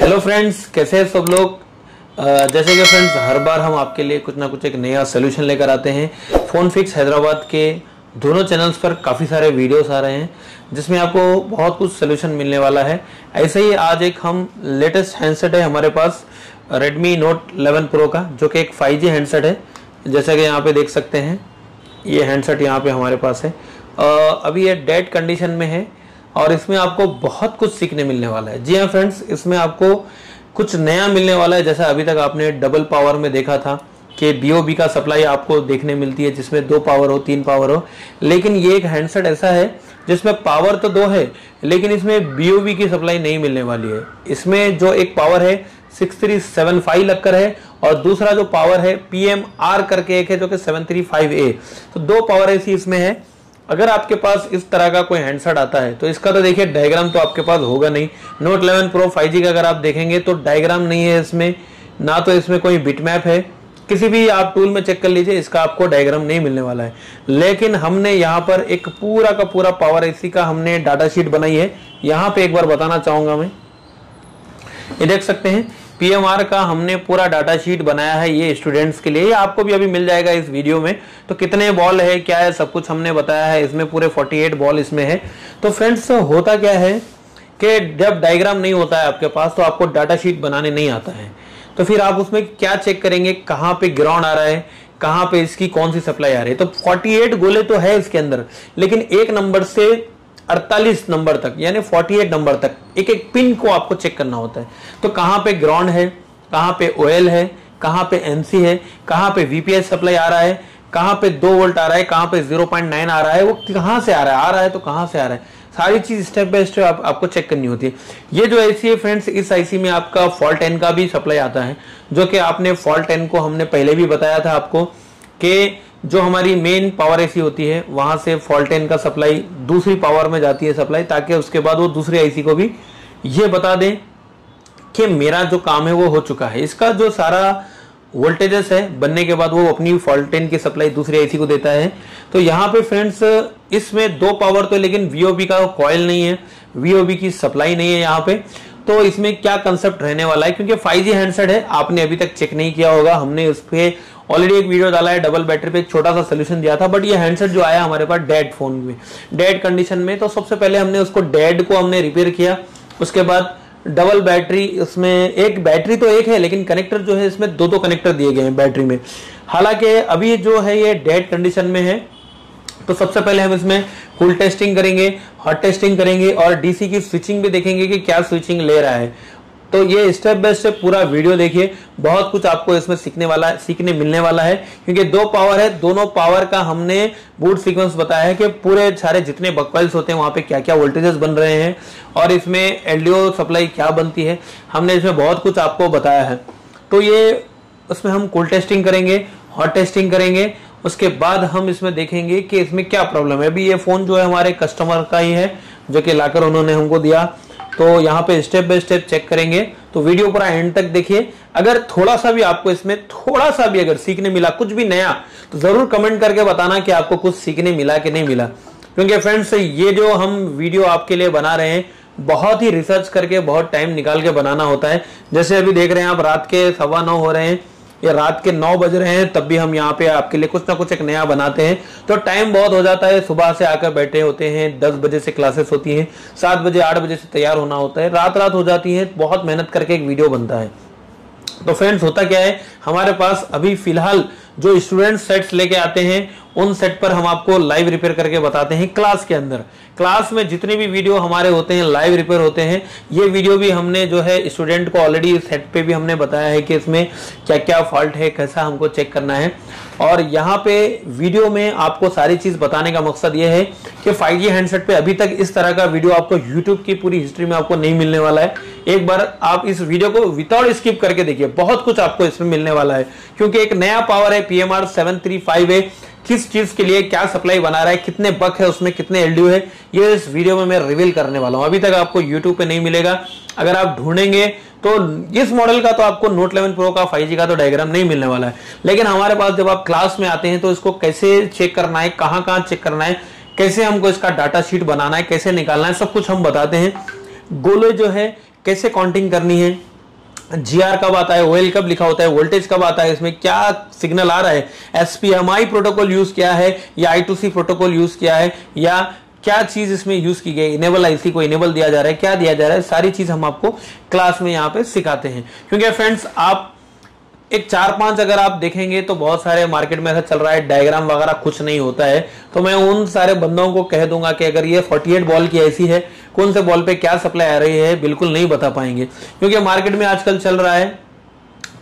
Hello friends कैसे हैं सब लोग? जैसे कि फ्रेंड्स हर बार हम आपके लिए कुछ ना कुछ एक नया सोल्यूशन लेकर आते हैं। फ़ोन फिक्स हैदराबाद के दोनों चैनल्स पर काफ़ी सारे वीडियोस आ रहे हैं, जिसमें आपको बहुत कुछ सोल्यूशन मिलने वाला है। ऐसे ही आज एक हम लेटेस्ट हैंडसेट है हमारे पास, Redmi Note 11 Pro का, जो कि एक 5G हैंडसेट है। जैसा कि यहाँ पे देख सकते हैं, ये हैंडसेट यहाँ पे हमारे पास है। अभी ये डेड कंडीशन में है। और इसमें आपको बहुत कुछ सीखने मिलने वाला है। जी हाँ फ्रेंड्स इसमें आपको कुछ नया मिलने वाला है। जैसा अभी तक आपने डबल पावर में देखा था कि बीओबी का सप्लाई आपको देखने मिलती है, जिसमें दो पावर हो, तीन पावर हो। लेकिन ये एक हैंडसेट ऐसा है, जिसमें पावर तो दो है, लेकिन इसमें बी की सप्लाई नहीं मिलने वाली है। इसमें जो एक पावर है 6375 लगकर है और दूसरा जो पावर है पी आर करके एक है, जो कि 735A तो दो पावर ऐसी इसमें है अगर आपके पास इस तरह का कोई हैंडसेट आता है तो इसका तो देखिए डायग्राम तो आपके पास होगा नहीं। नोट 11 प्रो 5G का अगर आप देखेंगे तो डायग्राम नहीं है इसमें, ना तो इसमें कोई बिटमैप है। किसी भी आप टूल में चेक कर लीजिए, इसका आपको डायग्राम नहीं मिलने वाला है। लेकिन हमने यहाँ पर एक पूरा का पूरा पावर एसी का हमने डाटा शीट बनाई है। यहाँ पे एक बार बताना चाहूँगा मैं। ये देख सकते हैं पीएमआर का हमने पूरा डाटा शीट बनाया है ये स्टूडेंट्स के लिए। ये आपको भी अभी मिल जाएगा इस वीडियो में। तो कितने बॉल है, क्या है, सब कुछ हमने बताया है। इसमें पूरे 48 बॉल इसमें है। तो फ्रेंड्स होता क्या है कि जब डायग्राम नहीं होता है आपके पास तो आपको डाटा शीट बनाने नहीं आता है। तो फिर आप उसमें क्या चेक करेंगे? कहाँ पे ग्राउंड आ रहा है? कहाँ पे इसकी कौन सी सप्लाई आ रही है? तो 48 गोले तो है इसके अंदर। लेकिन एक नंबर से 48 नंबर तक यानी 48 नंबर तक एक एक पिन को आपको चेक करना होता है। तो कहाँ पे ग्राउंड है कहाँ पे ओएल है कहाँ पे एनसी है कहाँ पे वीपीएस सप्लाई आ रहा है कहाँ पे दो वोल्ट आ रहा है कहाँ पे 0.9 आ रहा है वो कहाँ से आ रहा है आ रहा है तो कहाँ से आ रहा है। सारी चीज़ स्टेप बाय स्टेप आप, आपको चेक करनी होती है। ये जो आईसी है फ्रेंड्स इस आईसी में आपका फॉल्ट टेन का भी सप्लाई आता है जो कि आपने फॉल्ट टेन को हमने पहले भी बताया था आपको कि जो हमारी मेन पावर एसी होती है, वहाँ से फॉल्टेन का सप्लाई दूसरी पावर में जाती है सप्लाई ताकि उसके बाद वो दूसरी आईसी को भी ये बता दें कि मेरा जो काम है वो हो चुका है। इसका जो सारा वोल्टेजेस है, बनने के बाद वो अपनी फॉल्टेन की सप्लाई दूसरी आईसी को देता है। तो यहाँ पे फ्रेंड्स इसमें दो पावर तो लेकिन वीओबी का कॉयल नहीं है। वीओबी की सप्लाई नहीं है यहाँ पे। तो इसमें क्या कंसेप्ट रहने वाला है? क्योंकि 5G हैंडसेट है, आपने अभी तक चेक नहीं किया होगा, हमने उस पर ऑलरेडी एक वीडियो डाला है डबल बैटरी पे एक छोटा सा सोल्यूशन दिया था बट ये हैंडसेट जो आया हमारे पास डेड फ़ोन में। डेड कंडीशन में तो सबसे पहले हमने उसको डेड को हमने रिपेयर किया। उसके बाद डबल बैटरी उसमें एक बैटरी तो एक है, लेकिन कनेक्टर जो है, इसमें दो दो कनेक्टर दिए गए हैं बैटरी में। हालाँकि अभी जो है, ये डेड कंडीशन में है तो सबसे पहले हम इसमें कूल टेस्टिंग करेंगे हॉट टेस्टिंग करेंगे, और डीसी की स्विचिंग भी देखेंगे कि क्या स्विचिंग ले रहा है। तो ये स्टेप बाय स्टेप पूरा वीडियो देखिए। बहुत कुछ आपको इसमें सीखने वाला, सीखने मिलने वाला है। क्योंकि दो पावर है, दोनों पावर का हमने बूट सीक्वेंस बताया है कि पूरे सारे जितने बकवाइल्स होते हैं, वहाँ पे क्या क्या वोल्टेजेस बन रहे हैं और इसमें एलडीओ सप्लाई क्या बनती है, हमने इसमें बहुत कुछ आपको बताया है। तो ये उसमें हम कोल्ड टेस्टिंग करेंगे हॉट टेस्टिंग करेंगे, उसके बाद हम इसमें देखेंगे कि इसमें क्या प्रॉब्लम है। अभी ये फ़ोन जो है हमारे कस्टमर का ही है, जो कि लाकर उन्होंने हमको दिया। तो यहाँ पे स्टेप बाय स्टेप चेक करेंगे। तो वीडियो पूरा एंड तक देखिए। अगर थोड़ा सा भी आपको इसमें थोड़ा सा भी अगर सीखने मिला, कुछ भी नया तो ज़रूर कमेंट करके बताना कि आपको कुछ सीखने मिला कि नहीं मिला। क्योंकि फ्रेंड्स ये जो हम वीडियो आपके लिए बना रहे हैं, बहुत ही रिसर्च करके, बहुत टाइम निकाल के बनाना होता है। जैसे अभी देख रहे हैं आप, रात के सवा नौ हो रहे हैं। या रात के नौ बज रहे हैं, तब भी हम यहाँ पे आपके लिए कुछ ना कुछ एक नया बनाते हैं। तो टाइम बहुत हो जाता है, सुबह से आकर बैठे होते हैं, दस बजे से क्लासेस होती हैं, सात बजे, आठ बजे से तैयार होना होता है रात रात हो जाती है, बहुत मेहनत करके एक वीडियो बनता है। तो फ्रेंड्स होता क्या है, हमारे पास अभी फ़िलहाल जो स्टूडेंट सेट्स लेके आते हैं, उन सेट पर हम आपको लाइव रिपेयर करके बताते हैं क्लास के अंदर। क्लास में जितने भी वीडियो हमारे होते हैं लाइव रिपेयर होते हैं, ये वीडियो भी हमने जो है स्टूडेंट को ऑलरेडी सेट पे भी हमने बताया है कि इसमें क्या क्या फॉल्ट है, कैसा हमको चेक करना है। और यहाँ पे वीडियो में आपको सारी चीज़ बताने का मकसद ये है कि 5G हैंडसेट पे अभी तक इस तरह का वीडियो आपको YouTube की पूरी हिस्ट्री में आपको नहीं मिलने वाला है। एक बार आप इस वीडियो को विदाउट स्किप करके देखिए, बहुत कुछ आपको इसमें मिलने वाला है। क्योंकि एक नया पावर है P M seven three five है। किस चीज़ के लिए क्या सप्लाई बना रहा है, कितने बक है उसमें, कितने एलडीओ है, ये इस वीडियो में मैं रिवील करने वाला हूँ। अभी तक आपको यूट्यूब पे नहीं मिलेगा। अगर आप ढूंढेंगे तो इस मॉडल का तो आपको नोट 11 प्रो का 5G का तो डायग्राम नहीं मिलने वाला है। लेकिन हमारे पास जब आप क्लास में आते हैं तो इसको कैसे चेक करना है, कहाँ कहाँ चेक करना है, कैसे हमको इसका डाटा शीट बनाना है, कैसे निकालना है, सब कुछ हम बताते हैं। गोले जो है, कैसे काउंटिंग करनी है? जी आर कब आता है? ओएल कब लिखा होता है? वोल्टेज कब आता है? इसमें क्या सिग्नल आ रहा है? एसपीएमआई प्रोटोकॉल यूज़ किया है या I two C protocol use किया है या क्या चीज़ इसमें यूज़ की गई? इनेबल आईसी को इनेबल दिया जा रहा है, क्या दिया जा रहा है? सारी चीज़ हम आपको क्लास में यहाँ पे सिखाते हैं। क्योंकि फ्रेंड्स आप एक चार पाँच अगर आप देखेंगे तो बहुत सारे मार्केट में ऐसा चल रहा है डायग्राम वगैरह कुछ नहीं होता है। तो मैं उन सारे बंदों को कह दूँगा कि अगर ये 48 बॉल की ऐसी है, कौन से बॉल पे क्या सप्लाई आ रही है, बिल्कुल नहीं बता पाएँगे। क्योंकि मार्केट में आजकल चल रहा है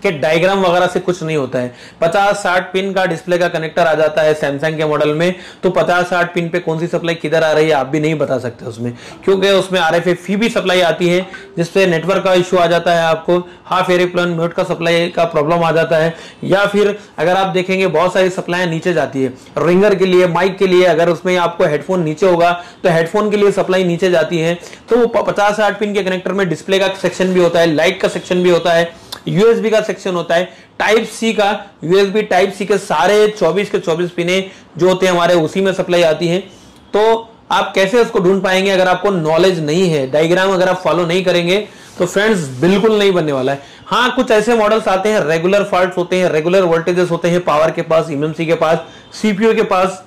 कि डायग्राम वगैरह से कुछ नहीं होता है। 50-60 पिन का डिस्प्ले का कनेक्टर आ जाता है सैमसंग के मॉडल में तो 50-60 पिन पे कौन सी सप्लाई किधर आ रही है आप भी नहीं बता सकते उसमें। क्योंकि उसमें आर फ़ी भी सप्लाई आती है, जिससे नेटवर्क का इश्यू आ जाता है आपको, हाफ़ एरोप्लेन म्यूट का सप्लाई का प्रॉब्लम आ जाता है। या फिर अगर आप देखेंगे, बहुत सारी सप्लाई नीचे जाती है। रिंगर के लिए, माइक के लिए, अगर उसमें आपको हेडफोन नीचे होगा तो हेडफोन के लिए सप्लाई नीचे जाती है। तो पचास साठ पिन के कनेक्टर में डिस्प्ले का सेक्शन भी होता है, लाइट का सेक्शन भी होता है। यूएसबी का सेक्शन होता है। टाइप सी का यूएसबी टाइप सी के सारे 24 के 24 पिने जो होते हैं हमारे, उसी में सप्लाई आती है। तो आप कैसे उसको ढूंढ पाएँगे? अगर आपको नॉलेज नहीं है डायग्राम अगर आप फॉलो नहीं करेंगे तो फ्रेंड्स बिल्कुल नहीं बनने वाला है। हाँ कुछ ऐसे मॉडल्स आते हैं रेगुलर फॉल्ट होते हैं रेगुलर वोल्टेजेस होते हैं पावर के पास इमएमसी के पास सीपीयू के पास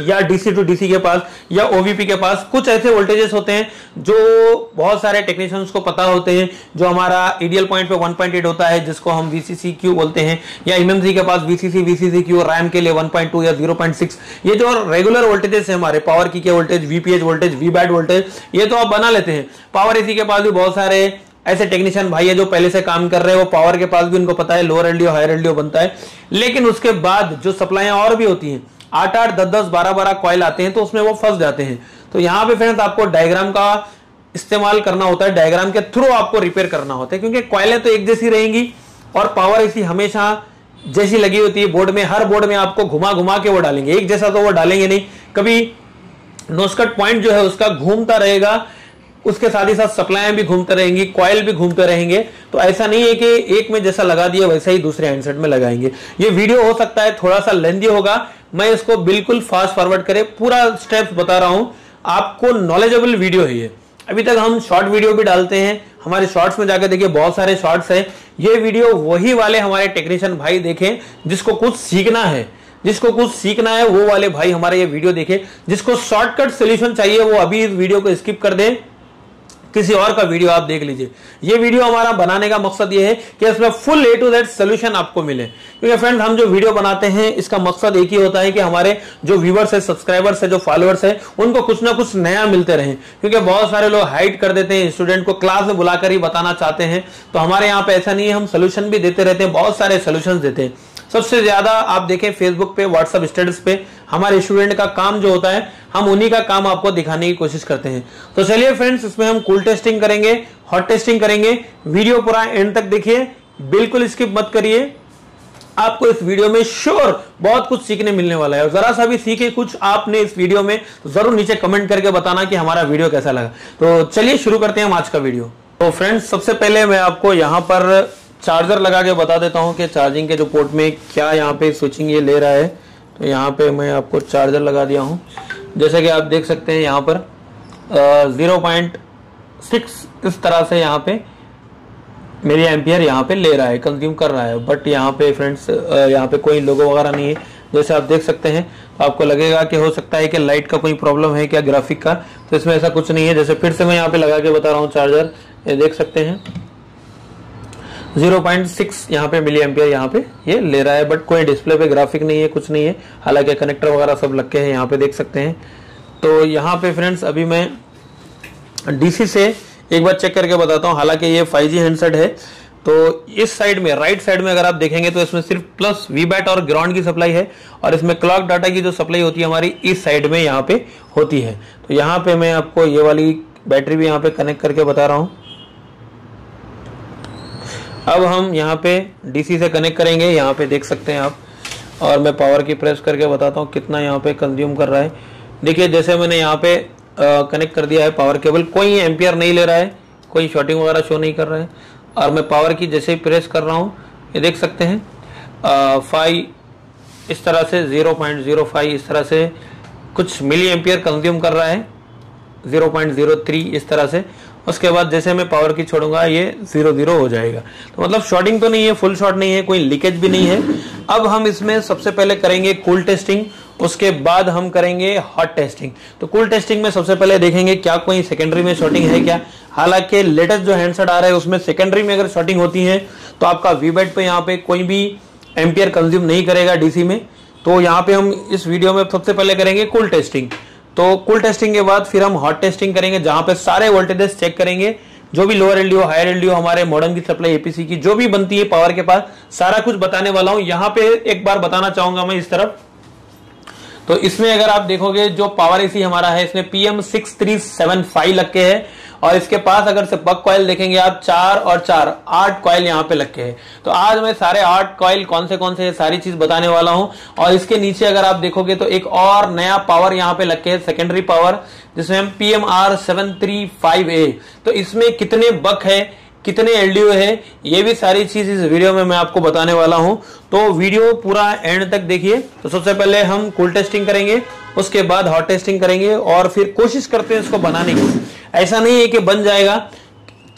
या डीसी टू डीसी के पास, या ओवीपी के पास, कुछ ऐसे वोल्टेजेस होते हैं जो बहुत सारे टेक्नीशियंस को पता होते हैं, जो हमारा ईडियल पॉइंट पे 1.8 होता है, जिसको हम क्यू बोलते हैं, या एमएमसी के पास वीसीसी वीसीसी क्यू रैम के लिए 1.2 या 0.6 ये जो रेगुलर वोल्टेजेस है हमारे पावर की के voltage VPH voltage V voltage ये तो आप बना लेते हैं। पावर एसी के पास भी बहुत सारे ऐसे टेक्नीशियन भाई है जो पहले से काम कर रहे हैं, वो पावर के पास भी उनको पता है लोअर एलडीओ हायर एलडीओ बनता है। लेकिन उसके बाद जो सप्लाई और भी होती हैं आठ आठ, दस दस, बारह बारह कॉयल आते हैं तो उसमें वो फंस जाते हैं। तो यहाँ पे फ्रेंड्स आपको डायग्राम का इस्तेमाल करना होता है। डायग्राम के थ्रू आपको रिपेयर करना होता है, क्योंकि कॉयलें तो एक जैसी रहेंगी और पावर ऐसी हमेशा जैसी लगी होती है। बोर्ड में, हर बोर्ड में आपको घुमा घुमा के वो डालेंगे। एक जैसा तो वो डालेंगे नहीं। कभी नोस्कट पॉइंट जो है, उसका घूमता रहेगा। उसके साथ ही साथ सप्लाई भी घूमते रहेंगी कॉयल भी घूमते रहेंगे। तो ऐसा नहीं है कि एक में जैसा लगा दिया, वैसा ही दूसरे हैंडसेट में लगाएँगे। ये वीडियो हो सकता है थोड़ा सा लेंदी होगा। मैं इसको बिल्कुल फास्ट फॉरवर्ड करे, पूरा स्टेप्स बता रहा हूँ। आपको नॉलेजेबल वीडियो है ये। अभी तक हम शॉर्ट वीडियो भी डालते हैं। हमारे शॉर्ट्स में जाकर देखिए, बहुत सारे शॉर्ट्स हैं। ये वीडियो वही वाले हमारे टेक्नीशियन भाई देखें, जिसको कुछ सीखना है। जिसको कुछ सीखना है, वो वाले भाई हमारे ये वीडियो देखे। जिसको शॉर्टकट सोल्यूशन चाहिए, वो अभी इस वीडियो को स्किप कर दे। किसी और का वीडियो आप देख लीजिए। ये वीडियो हमारा बनाने का मकसद ये है कि इसमें full A to Z solution आपको मिले। क्योंकि फ्रेंड हम जो वीडियो बनाते हैं, इसका मकसद एक ही होता है कि हमारे जो व्यूवर्स है सब्सक्राइबर्स है, जो फॉलोअर्स है, उनको कुछ ना कुछ नया मिलते रहे। क्योंकि बहुत सारे लोग हाइड कर देते हैं स्टूडेंट को क्लास में बुलाकर ही बताना चाहते हैं। तो हमारे यहाँ पे ऐसा नहीं है, हम सोल्यूशन भी देते रहते हैं, बहुत सारे सोल्यूशन देते हैं। सबसे ज़्यादा आप देखें फेसबुक पे व्हाट्सएप स्टेटस पे, हमारे स्टूडेंट का काम जो होता है, हम उन्हीं का काम आपको दिखाने की कोशिश करते हैं। तो चलिए फ्रेंड्स इसमें हम कूल टेस्टिंग करेंगे हॉट टेस्टिंग करेंगे। वीडियो पूरा एंड तक देखिए, बिल्कुल स्किप मत करिए। आपको इस वीडियो में श्योर बहुत कुछ सीखने मिलने वाला है। जरा सा भी सीखे कुछ आपने इस वीडियो में तो ज़रूर नीचे कमेंट करके बताना कि हमारा वीडियो कैसा लगा। तो चलिए शुरू करते हैं हम आज का वीडियो तो फ्रेंड्स सबसे पहले मैं आपको यहाँ पर चार्जर लगा के बता देता हूँ कि चार्जिंग के जो पोर्ट में क्या यहाँ पे स्विचिंग ये ले रहा है। तो यहाँ पे मैं आपको चार्जर लगा दिया हूँ। जैसे कि आप देख सकते हैं यहाँ पर ज़ीरो पॉइंट सिक्स इस तरह से यहाँ पे मेरी एम्पियर यहाँ पे ले रहा है, कंज्यूम कर रहा है। बट यहाँ पे फ्रेंड्स यहाँ पे कोई लोगो वगैरह नहीं है। जैसे आप देख सकते हैं तो आपको लगेगा कि हो सकता है कि लाइट का कोई प्रॉब्लम है क्या ग्राफिक का। तो इसमें ऐसा कुछ नहीं है। जैसे फिर से मैं यहाँ पे लगा के बता रहा हूँ चार्जर। ये देख सकते हैं। 0.6 यहाँ पे मिली एम्पियर यहाँ पे। ये ले रहा है बट कोई डिस्प्ले पे ग्राफिक नहीं है, कुछ नहीं है। हालाँकि कनेक्टर वगैरह सब लग के हैं, यहाँ पे देख सकते हैं। तो यहाँ पे फ्रेंड्स अभी मैं डीसी से एक बार चेक करके बताता हूँ। हालाँकि ये 5G हैंडसेट है। तो इस साइड में राइट साइड में अगर आप देखेंगे तो इसमें सिर्फ़ प्लस वी बैट और ग्राउंड की सप्लाई है। और इसमें क्लॉक डाटा की जो सप्लाई होती है हमारी, इस साइड में यहाँ पे होती है। तो यहाँ पे मैं आपको ये वाली बैटरी भी यहाँ पे कनेक्ट करके बता रहा हूँ। अब हम यहाँ पे डीसी से कनेक्ट करेंगे, यहाँ पे देख सकते हैं आप। और मैं पावर की प्रेस करके बताता हूँ कितना यहाँ पे कंज्यूम कर रहा है। देखिए, जैसे मैंने यहाँ पे कनेक्ट कर दिया है पावर केबल कोई एम्पियर नहीं ले रहा है, कोई शॉर्टिंग वगैरह शो नहीं कर रहा है। और मैं पावर की जैसे ही प्रेस कर रहा हूँ, ये देख सकते हैं फाइव इस तरह से ज़ीरो पॉइंट ज़ीरो फाइव इस तरह से कुछ मिली एम्पियर कंज्यूम कर रहा है ज़ीरो पॉइंट ज़ीरो थ्री इस तरह से। उसके बाद जैसे मैं पावर की छोड़ूँगा, ये ज़ीरो ज़ीरो हो जाएगा। तो मतलब शॉर्टिंग तो नहीं है फुल शॉर्ट नहीं है, कोई लीकेज भी नहीं है। अब हम इसमें सबसे पहले करेंगे कूल टेस्टिंग उसके बाद हम करेंगे हॉट टेस्टिंग तो कूल टेस्टिंग में सबसे पहले देखेंगे क्या कोई सेकेंडरी में शॉर्टिंग है क्या। हालाँकि लेटेस्ट जो हैंडसेट आ रहा है, उसमें सेकेंडरी में अगर शॉर्टिंग होती है तो आपका वीबेट पे यहाँ पे कोई भी एम्पियर कंज्यूम नहीं करेगा डीसी में। तो यहाँ पे हम इस वीडियो में सबसे पहले करेंगे कूल टेस्टिंग तो कुल टेस्टिंग के बाद फिर हम हॉट टेस्टिंग करेंगे, जहाँ पे सारे वोल्टेजेस चेक करेंगे। जो भी लोअर एलडीओ हायर एलडीओ हमारे मॉडर्न की सप्लाई एपीसी की, जो भी बनती है पावर के पास, सारा कुछ बताने वाला हूँ। यहाँ पे एक बार बताना चाहूँगा मैं इस तरफ़। तो इसमें अगर आप देखोगे, जो पावर एसी हमारा है, इसमें PM six three seven five लग के है। और इसके पास अगर से बक कॉयल देखेंगे आप, चार और चार, आठ कॉयल यहाँ पे लगे है। तो आज मैं सारे आठ कॉयल कौन से कौन से सारी चीज़ बताने वाला हूँ। और इसके नीचे अगर आप देखोगे तो एक और नया पावर यहाँ पे लग के है सेकेंडरी पावर जिसमें हम P M R seven three five A तो इसमें कितने बक है? कितने एलडीओ है, ये भी सारी चीज़ इस वीडियो में मैं आपको बताने वाला हूँ। तो वीडियो पूरा एंड तक देखिए। तो सबसे पहले हम कूल टेस्टिंग करेंगे, उसके बाद हॉट टेस्टिंग करेंगे और फिर कोशिश करते हैं इसको बनाने की। ऐसा नहीं है कि बन जाएगा।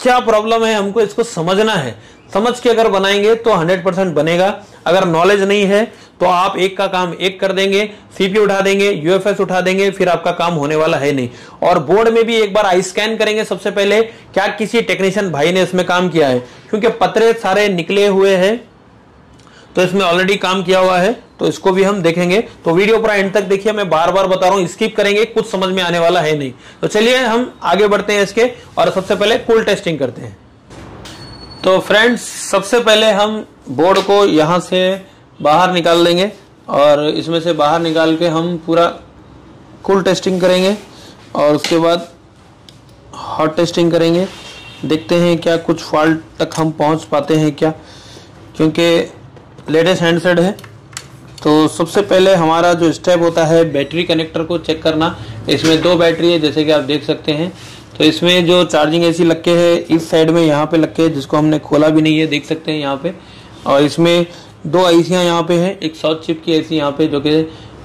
क्या प्रॉब्लम है, हमको इसको समझना है। समझ के अगर बनाएँगे तो 100 परसेंट बनेगा। अगर नॉलेज नहीं है तो आप एक का काम एक कर देंगे सीपी उठा देंगे, यूएफएस उठा देंगे, फिर आपका काम होने वाला है नहीं। और बोर्ड में भी एक बार आई स्कैन करेंगे सबसे पहले, क्या किसी टेक्नीशियन भाई ने इसमें काम किया है? क्योंकि पत्रे सारे निकले हुए हैं तो इसमें ऑलरेडी काम किया हुआ है तो इसको भी हम देखेंगे। तो वीडियो पूरा एंड तक देखिए, मैं बार बार बता रहा हूँ स्किप करेंगे, कुछ समझ में आने वाला है नहीं। तो चलिए हम आगे बढ़ते हैं इसके, और सबसे पहले कूल टेस्टिंग करते हैं। तो फ्रेंड्स सबसे पहले हम बोर्ड को यहाँ से बाहर निकाल लेंगे और इसमें से बाहर निकाल के हम पूरा कूल टेस्टिंग करेंगे और उसके बाद हॉट टेस्टिंग करेंगे। देखते हैं क्या कुछ फॉल्ट तक हम पहुँच पाते हैं क्या, क्योंकि लेटेस्ट हैंडसेट है। तो सबसे पहले हमारा जो स्टेप होता है बैटरी कनेक्टर को चेक करना। इसमें दो बैटरी है, जैसे कि आप देख सकते हैं। तो इसमें जो चार्जिंग एसी लग के है, इस साइड में यहाँ पे लग के जिसको हमने खोला भी नहीं है, देख सकते हैं यहाँ पे। और इसमें दो आईसियाँ यहाँ पे हैं, एक साउथ चिप की एसी यहाँ पे, जो कि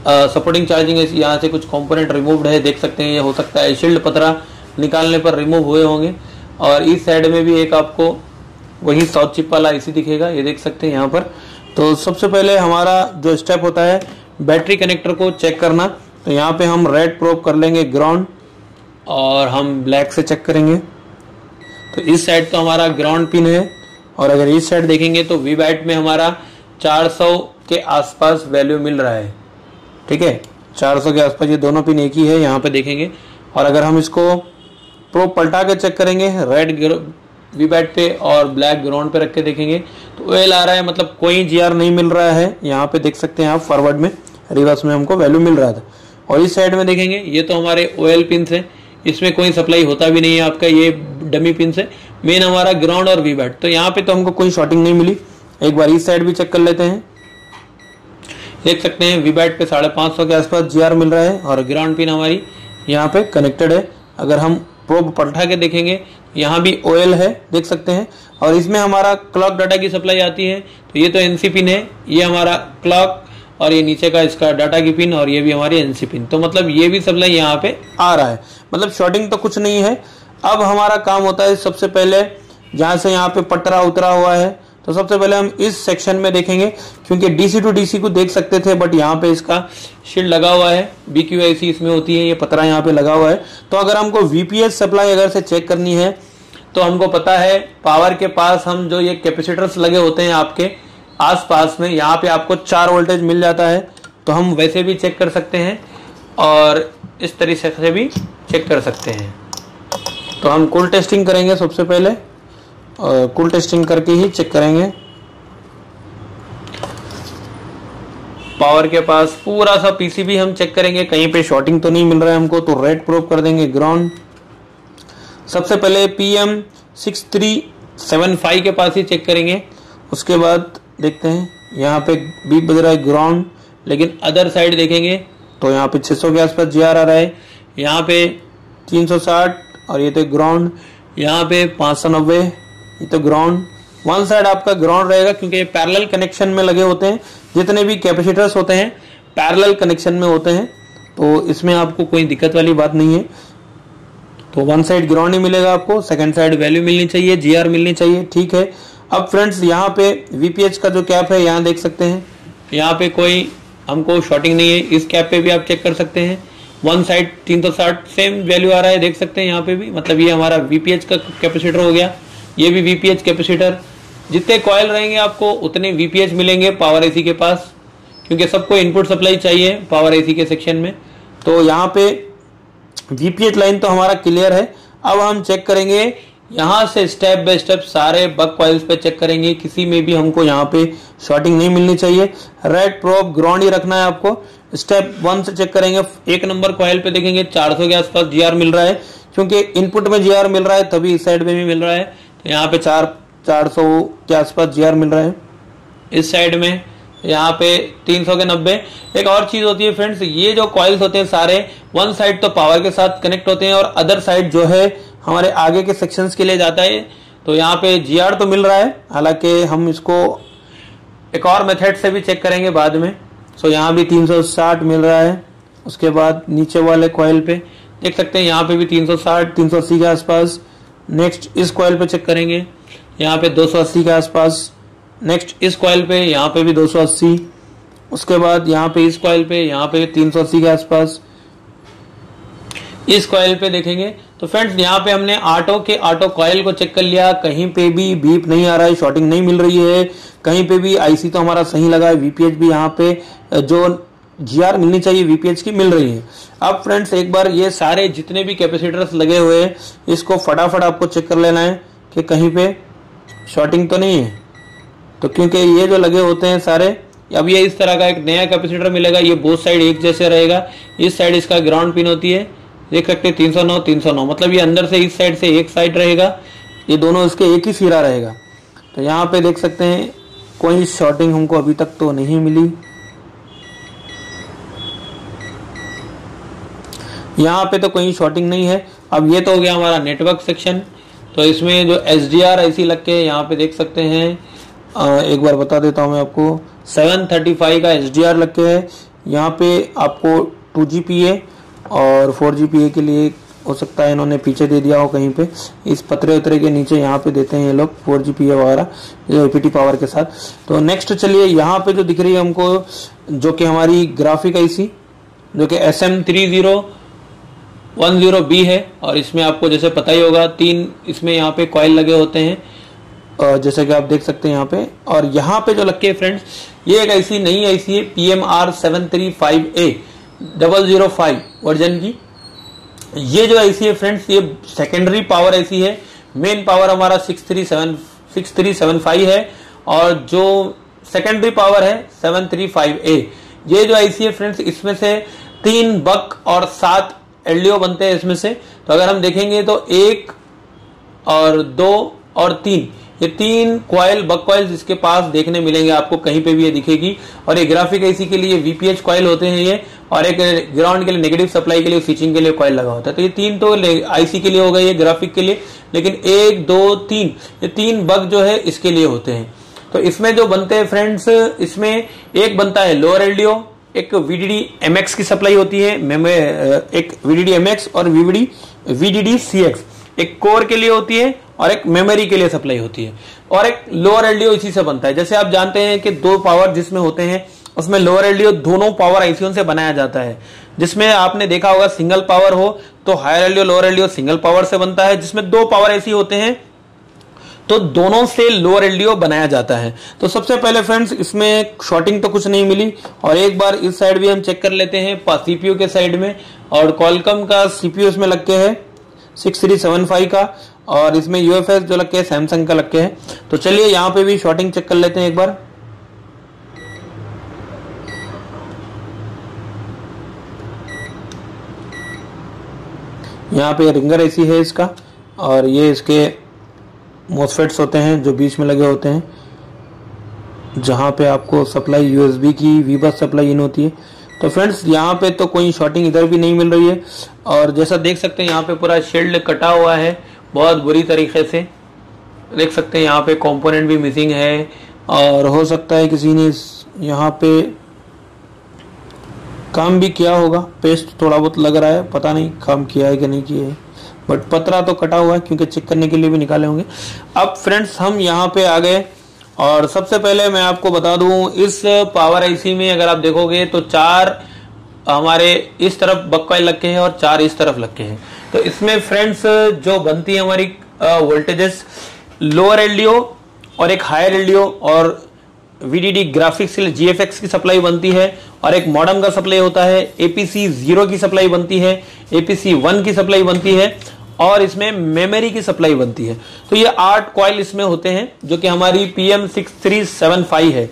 सपोर्टिंग चार्जिंग एसी यहाँ से कुछ कंपोनेंट रिमूव्ड है, देख सकते हैं, ये हो सकता है शील्ड पतरा निकालने पर रिमूव हुए होंगे। और इस साइड में भी एक आपको वही साउथ चिप वाला एसी दिखेगा, ये देख सकते हैं यहाँ पर। तो सबसे पहले हमारा जो स्टेप होता है बैटरी कनेक्टर को चेक करना। तो यहाँ पे हम रेड प्रोब कर लेंगे ग्राउंड और हम ब्लैक से चेक करेंगे। तो इस साइड तो हमारा ग्राउंड पिन है और अगर इस साइड देखेंगे तो वी बैट में हमारा 400 के आसपास वैल्यू मिल रहा है। ठीक है? 400 के आसपास ये दोनों पिन एक ही है, यहाँ पे देखेंगे। और अगर हम इसको प्रोब पलटा के चेक करेंगे रेड वी बैट पे और ब्लैक ग्राउंड पे रख के देखेंगे तो ओएल आ रहा है मतलब कोई जीआर नहीं मिल रहा है। यहाँ पे देख सकते हैं आप फॉरवर्ड में रिवर्स में हमको वैल्यू मिल रहा था। और इस साइड में देखेंगे, ये तो हमारे ओएल पिन है। इसमें कोई सप्लाई होता भी नहीं है आपका ये डमी पिन से। मेन हमारा ग्राउंड और वी बैट तो यहाँ पे तो हमको कोई शॉर्टिंग नहीं मिली। एक बार इस साइड भी चेक कर लेते हैं। देख सकते हैं वी बैट पे साढ़े पाँच सौ के आसपास जीआर मिल रहा है और ग्राउंड पिन हमारी यहाँ पे कनेक्टेड है। अगर हम प्रोब पलटा के देखेंगे, यहाँ भी ऑयल है, देख सकते हैं। और इसमें हमारा क्लॉक डाटा की सप्लाई आती है। तो ये तो एनसी पिन है, ये हमारा क्लॉक और ये नीचे का इसका डाटा की पिन और ये भी हमारी एनसी पिन। तो मतलब ये भी सप्लाई यहाँ पे आ रहा है। मतलब शॉर्टिंग तो कुछ नहीं है। अब हमारा काम होता है सबसे पहले जहाँ से यहाँ पे पटरा उतरा हुआ है तो सबसे पहले हम इस सेक्शन में देखेंगे, क्योंकि डीसी टू डीसी को देख सकते थे बट यहाँ पे इसका शील्ड लगा हुआ है। बीक्यू इसमें होती है, ये पतरा यहाँ पे लगा हुआ है। तो अगर हमको वीपीएस सप्लाई अगर से चेक करनी है तो हमको पता है पावर के पास हम जो ये कैपेसिटर्स लगे होते हैं आपके आस पास में यहाँ पे आपको चार वोल्टेज मिल जाता है तो हम वैसे भी चेक कर सकते हैं और इस तरीके से भी चेक कर सकते हैं। तो हम कुल टेस्टिंग करेंगे सबसे पहले और कुल टेस्टिंग करके ही चेक करेंगे। पावर के पास पूरा सा पीसीबी हम चेक करेंगे, कहीं पे शॉर्टिंग तो नहीं मिल रहा है हमको तो रेड प्रोब कर देंगे ग्राउंड सबसे पहले PM six three seven five के पास ही चेक करेंगे, उसके बाद देखते हैं। यहाँ पे बी बज रहा है ग्राउंड लेकिन अदर साइड देखेंगे तो यहाँ पे 600 के आसपास जी आर आ रहा है। यहाँ पे 360 और ये तो ग्राउंड यहाँ पे पाँच सौ नब्बे, ये तो ग्राउंड वन साइड आपका ग्राउंड रहेगा, क्योंकि ये पैरेलल कनेक्शन में लगे होते हैं। जितने भी कैपेसिटर्स होते हैं पैरेलल कनेक्शन में होते हैं। तो इसमें आपको कोई दिक्कत वाली बात नहीं है। तो वन साइड ग्राउंड ही मिलेगा आपको सेकंड साइड वैल्यू मिलनी चाहिए जीआर मिलनी चाहिए, ठीक है। अब फ्रेंड्स यहाँ पे वीपीएच का जो कैप है, यहाँ देख सकते हैं। यहाँ पे कोई हमको शॉर्टिंग नहीं है। इस कैप पे भी आप चेक कर सकते हैं। वन साइड 360 सेम वैल्यू आ रहा है, देख सकते हैं यहाँ पे भी। मतलब ये हमारा वीपीएच का कैपेसिटर हो गया। ये भी वीपीएच कैपेसिटर जितने कॉयल रहेंगे आपको, उतने वीपीएच मिलेंगे पावर एसी के पास। क्योंकि सबको इनपुट सप्लाई चाहिए पावर एसी के सेक्शन में। तो यहाँ पे वीपीएच लाइन तो हमारा क्लियर है। अब हम चेक करेंगे यहाँ से स्टेप बाय स्टेप सारे बग कॉइल्स पे चेक करेंगे। किसी में भी हमको यहाँ पे शॉर्टिंग नहीं मिलनी चाहिए। रेड प्रोप ग्राउंड ही रखना है आपको। स्टेप वन से चेक करेंगे। एक नंबर कॉइल पे देखेंगे। 400 के आसपास जीआर मिल रहा है। क्योंकि इनपुट में जीआर मिल रहा है, तभी इस साइड में भी मिल रहा है। तो यहाँ पे चार चार सौ के आसपास जीआर मिल रहा है। इस साइड में यहाँ पे 300 के 90 एक और चीज़ होती है फ्रेंड्स ये जो कॉइल्स होते हैं सारे वन साइड तो पावर के साथ कनेक्ट होते हैं और अदर साइड जो है हमारे आगे के सेक्शंस के लिए जाता है। तो यहाँ पे जीआर तो मिल रहा है। हालाँकि हम इसको एक और मेथड से भी चेक करेंगे बाद में। सो यहाँ भी 360 मिल रहा है। उसके बाद नीचे वाले कॉइल पे देख सकते हैं, यहाँ पे भी 360 380 के आसपास। नेक्स्ट इस कॉइल पे चेक करेंगे। यहाँ पे 280 के आसपास। नेक्स्ट इस कॉइल पे, यहाँ पे भी 280 उसके बाद यहाँ पे इस कॉइल पे, यहाँ पे 380 के आसपास। इस कॉइल पे देखेंगे तो फ्रेंड्स, यहाँ पे हमने ऑटो के ऑटो कॉयल को चेक कर लिया। कहीं पे भी बीप नहीं आ रहा है, शॉर्टिंग नहीं मिल रही है। कहीं पे भी आईसी तो हमारा सही लगा है वीपीएच भी यहाँ पे जो जीआर मिलनी चाहिए वीपीएच की मिल रही है। अब फ्रेंड्स, एक बार ये सारे जितने भी कैपेसिटर्स लगे हुए हैं, इसको फटाफट आपको चेक कर लेना है कि कहीं पे शॉर्टिंग तो नहीं है। तो क्योंकि ये जो लगे होते हैं सारे, अब ये इस तरह का एक नया कैपेसिटर मिलेगा, ये बोथ साइड एक जैसे रहेगा। इस साइड इसका ग्राउंड पिन होती है। देख सकते हैं तीन सौ नौ, तीन सौ नौ। मतलब ये अंदर से, इस साइड से एक साइड रहेगा। ये दोनों इसके एक ही सिरा रहेगा। तो यहाँ पे देख सकते हैं, कोई शॉर्टिंग हमको अभी तक तो नहीं मिली। यहाँ पे तो कोई शॉर्टिंग नहीं है। अब ये तो हो गया हमारा नेटवर्क सेक्शन तो इसमें जो एस डी आर ऐसी लग के यहाँ पे देख सकते हैं। एक बार बता देता हूँ मैं आपको। 735 का एच लग के है। यहाँ पे आपको टू जी और फोर जी के लिए हो सकता है इन्होंने पीछे दे दिया हो कहीं पे। इस पतरे उतरे के नीचे यहाँ पे देते हैं ये लोग फोर जी पी वगैरह पावर के साथ। तो नेक्स्ट चलिए, यहाँ पे जो दिख रही है हमको, जो कि हमारी ग्राफिक आईसी जो कि S M three zero one zero B है, और इसमें आपको जैसे पता ही होगा, तीन इसमें यहाँ पे कॉयल लगे होते हैं जैसे कि आप देख सकते हैं यहाँ पे। और यहाँ पे जो लगे फ्रेंड्स ये एक ऐसी नई ऐसी है P M R seven three five A double zero five version की। ये जो ऐसी है फ्रेंड्स ये सेकेंडरी पावर ऐसी है। मेन पावर हमारा six three seven six three seven five है। और जो सेकेंडरी पावर है सेवन थ्री फाइव ए ये जो ऐसी है फ्रेंड्स इसमें से तीन बक और सात एलडीओ बनते हैं इसमें से। तो अगर हम देखेंगे तो एक और दो और तीन। ये तीन क्वाइल बक क्वाइल जिसके पास देखने मिलेंगे, आपको कहीं पे भी ये दिखेगी। और ये ग्राफिक एसी के लिए वीपीएच क्वाइल होते हैं ये। और एक ग्राउंड के लिए नेगेटिव सप्लाई के लिए स्विचिंग के लिए क्वाइल लगा होता है। तो ये तीन तो आईसी के लिए हो गई है ग्राफिक के लिए। लेकिन एक, दो, तीन, ये तीन बग जो है इसके लिए होते हैं। तो इसमें जो बनते हैं फ्रेंड्स इसमें एक बनता है लोअर एलडीओ एक वीडीडी एमएक्स की सप्लाई होती है एक वीडीडी एमएक्स और वीडीडी वीडीडी सीएक्स एक कोर के लिए होती है और एक मेमोरी के लिए सप्लाई होती है। और एक लोअर एलडीओ इसी से बनता है। जैसे आप जानते हैं कि दो पावर जिसमें होते हैं उसमें लोअर एलडीओ दोनों पावर आईसीओ से बनाया जाता है। जिसमें आपने देखा होगा सिंगल पावर हो तो higher LDO lower LDO single power से बनता है, जिसमें दो पावर ऐसी होते हैं तो दोनों से लोअर एलडीओ बनाया जाता है। तो सबसे पहले फ्रेंड्स इसमें शॉर्टिंग तो कुछ नहीं मिली, और एक बार इस साइड भी हम चेक कर लेते हैं सीपीयू के साइड में, और कॉलकम का सीपीयू इसमें लग के है सिक्स थ्री सेवन फाइव का, और इसमें यूएफएस जो लग के है सैमसंग का लग के है। तो चलिए यहाँ पे भी शॉर्टिंग चेक कर लेते हैं एक बार। यहाँ पे रिंगर एसी है इसका, और ये इसके मोसफेट्स होते हैं जो बीच में लगे होते हैं, जहाँ पे आपको सप्लाई यूएसबी की वी बस सप्लाई इन होती है। तो फ्रेंड्स यहाँ पे तो कोई शॉर्टिंग इधर भी नहीं मिल रही है, और जैसा देख सकते हैं, यहाँ पे पूरा शील्ड कटा हुआ है, बहुत बुरी तरीके से। देख सकते हैं, यहाँ पे कंपोनेंट भी मिसिंग है, और हो सकता है किसी ने यहाँ पे काम भी किया होगा। पेस्ट थोड़ा बहुत लग रहा है, पता नहीं काम किया है कि नहीं किया है। बट पतरा तो कटा हुआ है, क्योंकि चेक करने के लिए भी निकाले होंगे। अब फ्रेंड्स हम यहाँ पे आ गए। और सबसे पहले मैं आपको बता दूँ, इस पावर आईसी में अगर आप देखोगे तो चार हमारे इस तरफ़ बक्वाई लग के हैं और चार इस तरफ़ लग के हैं। तो इसमें फ्रेंड्स जो बनती है हमारी वोल्टेजेस लोअर एलडीओ और एक हायर एलडीओ और वीडीडी ग्राफिक्स के लिए जीएफएक्स की सप्लाई बनती है और एक मॉडर्न का सप्लाई होता है एपीसी ज़ीरो की सप्लाई बनती है एपीसी वन की सप्लाई बनती है और इसमें मेमोरी की सप्लाई बनती है। तो ये आठ क्वाइल इसमें होते हैं, जो कि हमारी PM six three seven five है।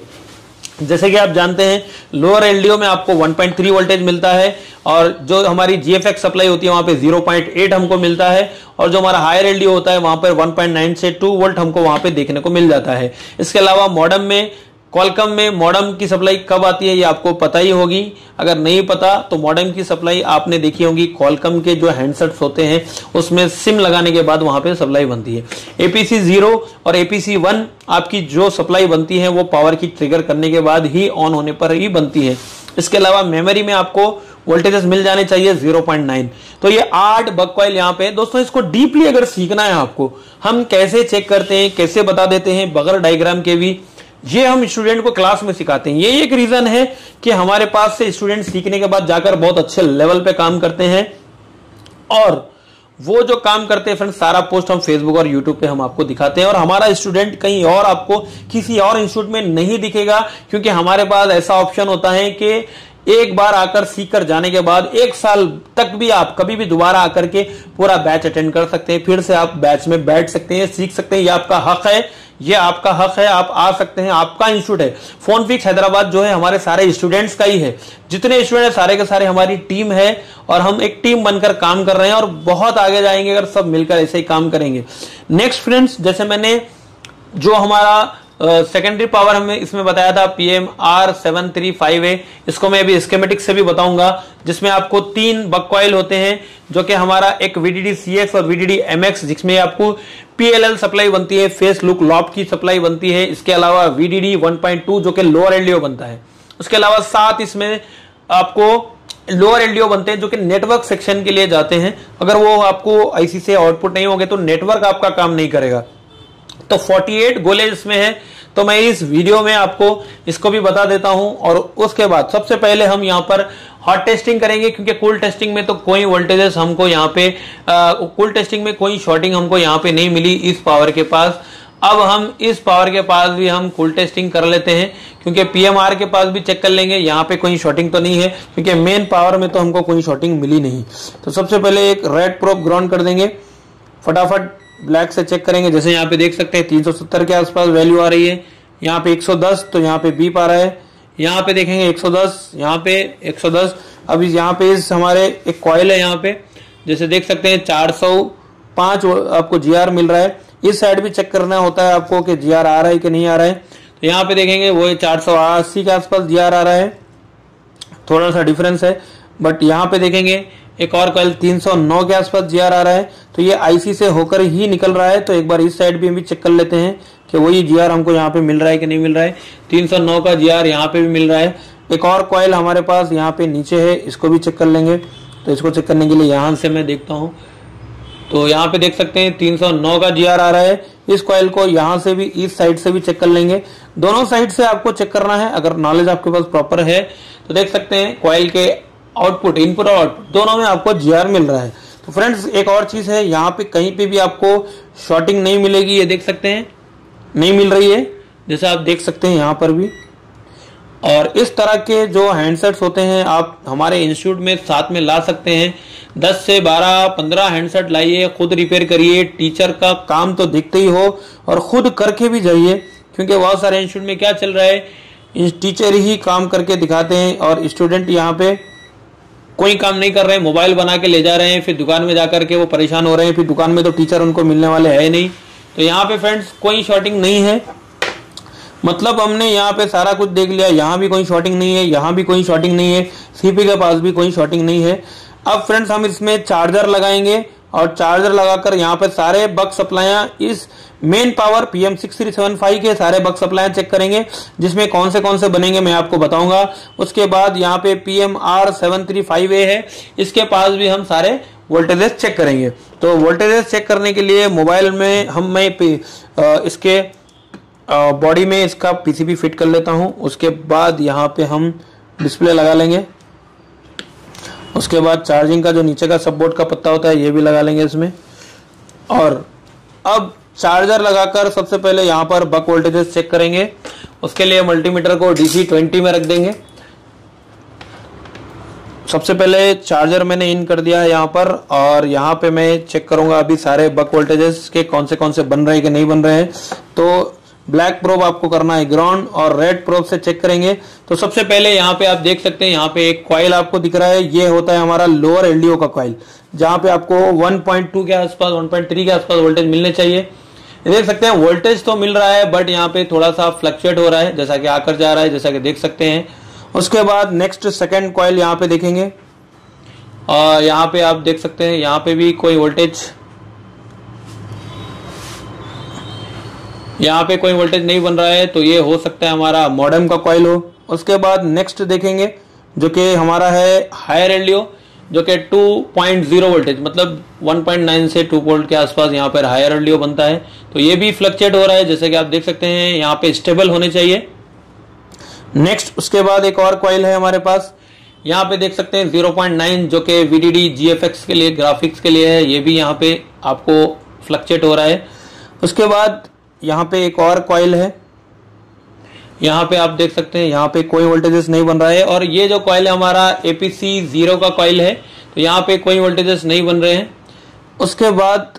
जैसे कि आप जानते हैं लोअर एलडीओ में आपको 1.3 वोल्टेज मिलता है और जो हमारी जीएफएक्स सप्लाई होती है, वहाँ पे 0.8 हमको मिलता है और जो हमारा हायर एलडीओ होता है, वहाँ पर 1.9 से 2 वोल्ट हमको वहाँ पे देखने को मिल जाता है। इसके अलावा मॉडर्न में कॉलकम में मॉडर्म की सप्लाई कब आती है, ये आपको पता ही होगी। अगर नहीं पता तो मॉडर्म की सप्लाई आपने देखी होगी। कॉलकम के जो हैंडसेट्स होते हैं, उसमें सिम लगाने के बाद वहाँ पे सप्लाई बनती है। एपीसी ज़ीरो और एपीसी वन आपकी जो सप्लाई बनती है, वो पावर की ट्रिगर करने के बाद ही ऑन होने पर ही बनती है। इसके अलावा मेमोरी में आपको वोल्टेजेस मिल जाने चाहिए 0.9 तो ये आठ बक कॉइल यहाँ पे। दोस्तों, इसको डीपली अगर सीखना है आपको, हम कैसे चेक करते हैं, कैसे बता देते हैं, बगैर डायग्राम के भी ये हम स्टूडेंट को क्लास में सिखाते हैं। ये एक रीजन है कि हमारे पास से स्टूडेंट सीखने के बाद जाकर बहुत अच्छे लेवल पे काम करते हैं। और वो जो काम करते हैं फ्रेंड सारा पोस्ट हम फेसबुक और यूट्यूब पे हम आपको दिखाते हैं। और हमारा स्टूडेंट कहीं और आपको किसी और इंस्टीट्यूट में नहीं दिखेगा, क्योंकि हमारे पास ऐसा ऑप्शन होता है कि एक बार आकर सीख कर जाने के बाद एक साल तक भी आप कभी भी दोबारा आकर के पूरा बैच अटेंड कर सकते हैं, फिर से आप बैच में बैठ सकते हैं, सीख सकते हैं, ये आपका हक है, ये आपका हक है, आप आ सकते हैं, आपका इंस्टीट्यूट है। फ़ोन फिक्स हैदराबाद जो है हमारे सारे स्टूडेंट्स का ही है। जितने स्टूडेंट है, सारे के सारे हमारी टीम है और हम एक टीम बनकर काम कर रहे हैं और बहुत आगे जाएँगे अगर सब मिलकर ऐसे ही काम करेंगे। नेक्स्ट फ्रेंड्स जैसे मैंने जो हमारा सेकेंडरी पावर हमें इसमें बताया था P M R seven three five A इसको मैं अभी स्केमेटिक से भी बताऊँगा, जिसमें आपको तीन बक कॉइल होते हैं, जो कि हमारा एक वीडीडी सी एक्स और वीडीडी एम एक्स जिसमें आपको पीएलएल सप्लाई बनती है फेस लुक लॉप की सप्लाई बनती है। इसके अलावा वीडीडी 1.2 जो कि लोअर एलडीओ बनता है। उसके अलावा सात इसमें आपको लोअर एलडीओ बनते हैं, जो कि नेटवर्क सेक्शन के लिए जाते हैं। अगर वो आपको आईसी से आउटपुट नहीं होंगे तो नेटवर्क आपका काम नहीं करेगा। तो 48 गोले इसमें है। तो मैं इस वीडियो में आपको इसको भी बता देता हूँ और उसके बाद सबसे पहले हम यहाँ पर हॉट टेस्टिंग करेंगे, क्योंकि कूल टेस्टिंग में तो कोई वोल्टेजेस हमको यहाँ पे कूल टेस्टिंग में कोई शॉर्टिंग हमको यहाँ पे नहीं मिली इस पावर के पास। अब हम इस पावर के पास भी हम कूल टेस्टिंग कर लेते हैं, क्योंकि पीएमआर के पास भी चेक कर लेंगे। यहाँ पे कोई शॉर्टिंग तो नहीं है, क्योंकि मेन पावर में तो हमको कोई शॉर्टिंग मिली नहीं। तो सबसे पहले एक रेड प्रोप ग्राउंड कर देंगे। फटाफट ब्लैक से चेक करेंगे। जैसे यहाँ पे देख सकते हैं 370 के आसपास वैल्यू आ रही है। यहाँ पे 110 तो यहाँ पे बीप आ रहा है। यहाँ पे देखेंगे 110 यहाँ पे 110 अब यहाँ पे इस हमारे एक कॉयल है यहाँ पे। जैसे देख सकते हैं 405 आपको जीआर मिल रहा है। इस साइड भी चेक करना होता है आपको कि जीआर आ रहा है कि नहीं आ रहा है। तो यहाँ पे देखेंगे, वो चार सौ अस्सी के आसपास जीआर आ रहा है। थोड़ा सा डिफरेंस है बट यहाँ पे देखेंगे एक और कॉयल 309 के आसपास जीआर आ रहा है। तो ये आईसी से होकर ही निकल रहा है। तो एक बार इस साइड भी हम भी चेक कर लेते हैं कि वही जीआर हमको यहाँ पे मिल रहा है कि नहीं मिल रहा है। 309 का जीआर यहाँ पे भी मिल रहा है। एक और कॉयल हमारे पास यहाँ पे नीचे है। इसको भी चेक कर लेंगे। तो इसको चेक करने के लिए यहाँ से मैं देखता हूँ। तो यहाँ पे देख सकते हैं 309 का जीआर आ रहा है। इस कॉयल को यहाँ से भी, इस साइड से भी चेक कर लेंगे। दोनों साइड से आपको चेक करना है। अगर नॉलेज आपके पास प्रॉपर है तो देख सकते हैं कॉयल के आउटपुट इनपुट और आउटपुट दोनों में आपको जीआर मिल रहा है। तो फ्रेंड्स एक और चीज़ है, यहाँ पे कहीं पे भी आपको शॉर्टिंग नहीं मिलेगी, ये देख सकते हैं। नहीं मिल रही है, जैसे आप देख सकते हैं यहाँ पर भी। और इस तरह के जो हैंडसेट्स होते हैं, आप हमारे इंस्टीट्यूट में साथ में ला सकते हैं। 10 से 12 15 हैंडसेट लाइए, खुद रिपेयर करिए टीचर का काम तो दिखते ही हो, और खुद करके भी जाइए, क्योंकि बहुत सारे इंस्टीट्यूट में क्या चल रहा है टीचर ही काम करके दिखाते हैं, और स्टूडेंट यहाँ पे कोई काम नहीं कर रहे हैं मोबाइल बना के ले जा रहे हैं, फिर दुकान में जाकर के वो परेशान हो रहे हैं, फिर दुकान में तो टीचर उनको मिलने वाले है नहीं। तो यहाँ पे फ्रेंड्स कोई शॉर्टिंग नहीं है। मतलब हमने यहाँ पे सारा कुछ देख लिया, यहाँ भी कोई शॉर्टिंग नहीं है, यहाँ भी कोई शॉर्टिंग नहीं है सीपी के पास भी कोई शॉर्टिंग नहीं है। अब फ्रेंड्स हम इसमें चार्जर लगाएँगे और चार्जर लगाकर यहाँ पे सारे बक सप्लाया इस main power PM six three seven five के सारे बक सप्लाया चेक करेंगे, जिसमें कौन से कौन से बनेंगे मैं आपको बताऊँगा। उसके बाद यहाँ पे PM R seven three five A है, इसके पास भी हम सारे वोल्टेजेस चेक करेंगे। तो वोल्टेजेस चेक करने के लिए मोबाइल में हम, मैं इसके बॉडी में इसका पीसीबी फिट कर लेता हूँ। उसके बाद यहाँ पे हम डिस्प्ले लगा लेंगे। उसके बाद चार्जिंग का जो नीचे का सपोर्ट का पत्ता होता है, ये भी लगा लेंगे इसमें। और अब चार्जर लगाकर सबसे पहले यहाँ पर बक वोल्टेजेस चेक करेंगे। उसके लिए मल्टीमीटर को डीसी ट्वेंटी में रख देंगे। सबसे पहले चार्जर मैंने इन कर दिया है यहाँ पर, और यहाँ पे मैं चेक करूँगा अभी सारे बक वोल्टेजेस के कौन से कौन से बन रहे हैं कि नहीं बन रहे हैं। तो ब्लैक प्रोब आपको करना है ग्राउंड और रेड प्रोब से चेक करेंगे। तो सबसे पहले यहाँ पे आप देख सकते हैं, यहाँ पे एक क्वाइल आपको दिख रहा है, ये होता है हमारा लोअर एलडीओ का क्वाइल जहाँ पे आपको 1.2 के आसपास 1.3 के आसपास वोल्टेज मिलने चाहिए। देख सकते हैं वोल्टेज तो मिल रहा है बट यहाँ पे थोड़ा सा फ्लक्चुएट हो रहा है, जैसा कि आकर जा रहा है, जैसा कि देख सकते हैं। उसके बाद नेक्स्ट सेकेंड क्वाइल यहाँ पे देखेंगे। और यहाँ पे आप देख सकते हैं, यहाँ पे भी कोई वोल्टेज यहाँ पे कोई वोल्टेज नहीं बन रहा है तो ये हो सकता है हमारा मॉडर्म का कॉइल हो। उसके बाद नेक्स्ट देखेंगे, जो कि हमारा है हायर एलडीओ जो कि 2.0 वोल्टेज मतलब 1.9 से 2 वोल्ट के आसपास यहाँ पर हायर एलडीओ बनता है। तो ये भी फ्लक्चुएट हो रहा है, जैसे कि आप देख सकते हैं, यहाँ पे स्टेबल होने चाहिए। नेक्स्ट उसके बाद एक और कॉइल है हमारे पास। यहाँ पे देख सकते हैं 0.9 जो कि वीडीडी जीएफएक्स के लिए ग्राफिक्स के लिए है, ये भी यहाँ पे आपको फ्लक्चुएट हो रहा है। उसके बाद यहाँ पे एक और कॉइल है। यहाँ पे आप देख सकते हैं, यहाँ पे कोई वोल्टेजेस नहीं बन रहा है और ये जो कॉइल है हमारा एपीसी ज़ीरो का कॉइल है तो यहाँ पे कोई वोल्टेजेस नहीं बन रहे हैं। उसके बाद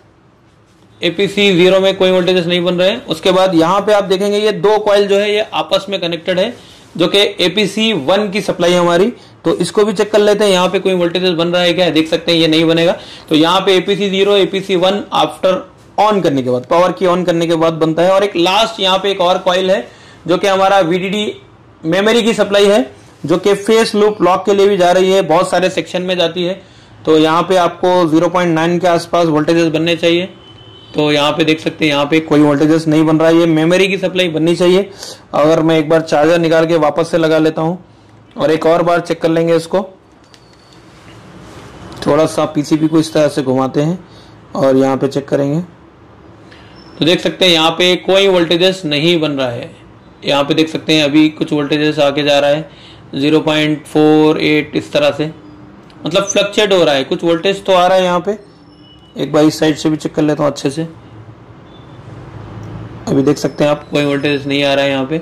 एपीसी ज़ीरो में कोई वोल्टेजेस नहीं बन रहे हैं। उसके बाद यहाँ पे आप देखेंगे, ये दो कॉइल जो है, ये आपस में कनेक्टेड है, जो कि एपीसी वन की सप्लाई है हमारी। तो इसको भी चेक कर लेते हैं, यहाँ पे कोई वोल्टेजेस बन रहा है क्या? देख सकते हैं, ये नहीं बनेगा। तो यहाँ पे APC zero APC one after on करने के बाद पावर की ऑन करने के बाद बनता है। और एक लास्ट यहाँ पे एक और कॉइल है, जो कि हमारा वीडीडी मेमोरी की सप्लाई है, जो कि फेस लूप लॉक के लिए भी जा रही है, बहुत सारे सेक्शन में जाती है। तो यहाँ पे आपको 0.9 के आसपास वोल्टेजेस बनने चाहिए। तो यहाँ पे देख सकते हैं, यहाँ पे कोई वोल्टेजेस नहीं बन रहा है। ये मेमोरी की सप्लाई बननी चाहिए। अगर मैं एक बार चार्जर निकाल के वापस से लगा लेता हूँ, और एक और बार चेक कर लेंगे इसको। थोड़ा सा पीसीबी को इस तरह से घुमाते हैं, और यहाँ पे चेक करेंगे। तो देख सकते हैं यहाँ पे कोई वोल्टेजेस नहीं बन रहा है। यहाँ पे देख सकते हैं अभी कुछ वोल्टेजेस आके जा रहा है। 0.48 इस तरह से। मतलब फ्लक्चुएट हो रहा है। कुछ वोल्टेज तो आ रहा है यहाँ पे। एक बार इस साइड से भी चेक कर लेता हूँ अच्छे से। अभी देख सकते हैं आप, कोई वोल्टेज नहीं आ रहा है यहाँ पे।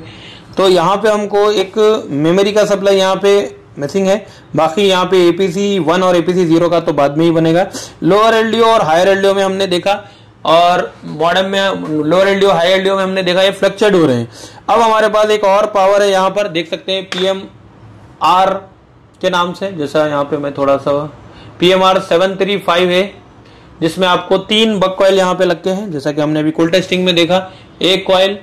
तो यहाँ पे हमको एक मेमोरी का सप्लाई यहाँ पे मिसिंग है। बाकी यहाँ पे एपीसी वन और एपीसी ज़ीरो का तो बाद में ही बनेगा। लोअर एलडीओ और हायर एलडीओ में हमने देखा। और बॉडम में लोअर एलडीओ हाई एलडीओ में हमने देखा ये फ्लक्चुएट हो रहे हैं। अब हमारे पास एक और पावर है, यहाँ पर देख सकते हैं पीएम आर के नाम से, जैसा यहाँ पे मैं थोड़ा सा PM R seven three five है, जिसमें आपको तीन बक कॉयल यहाँ पे लगते हैं, जैसा कि हमने अभी कोल टेस्टिंग में देखा। एक कॉयल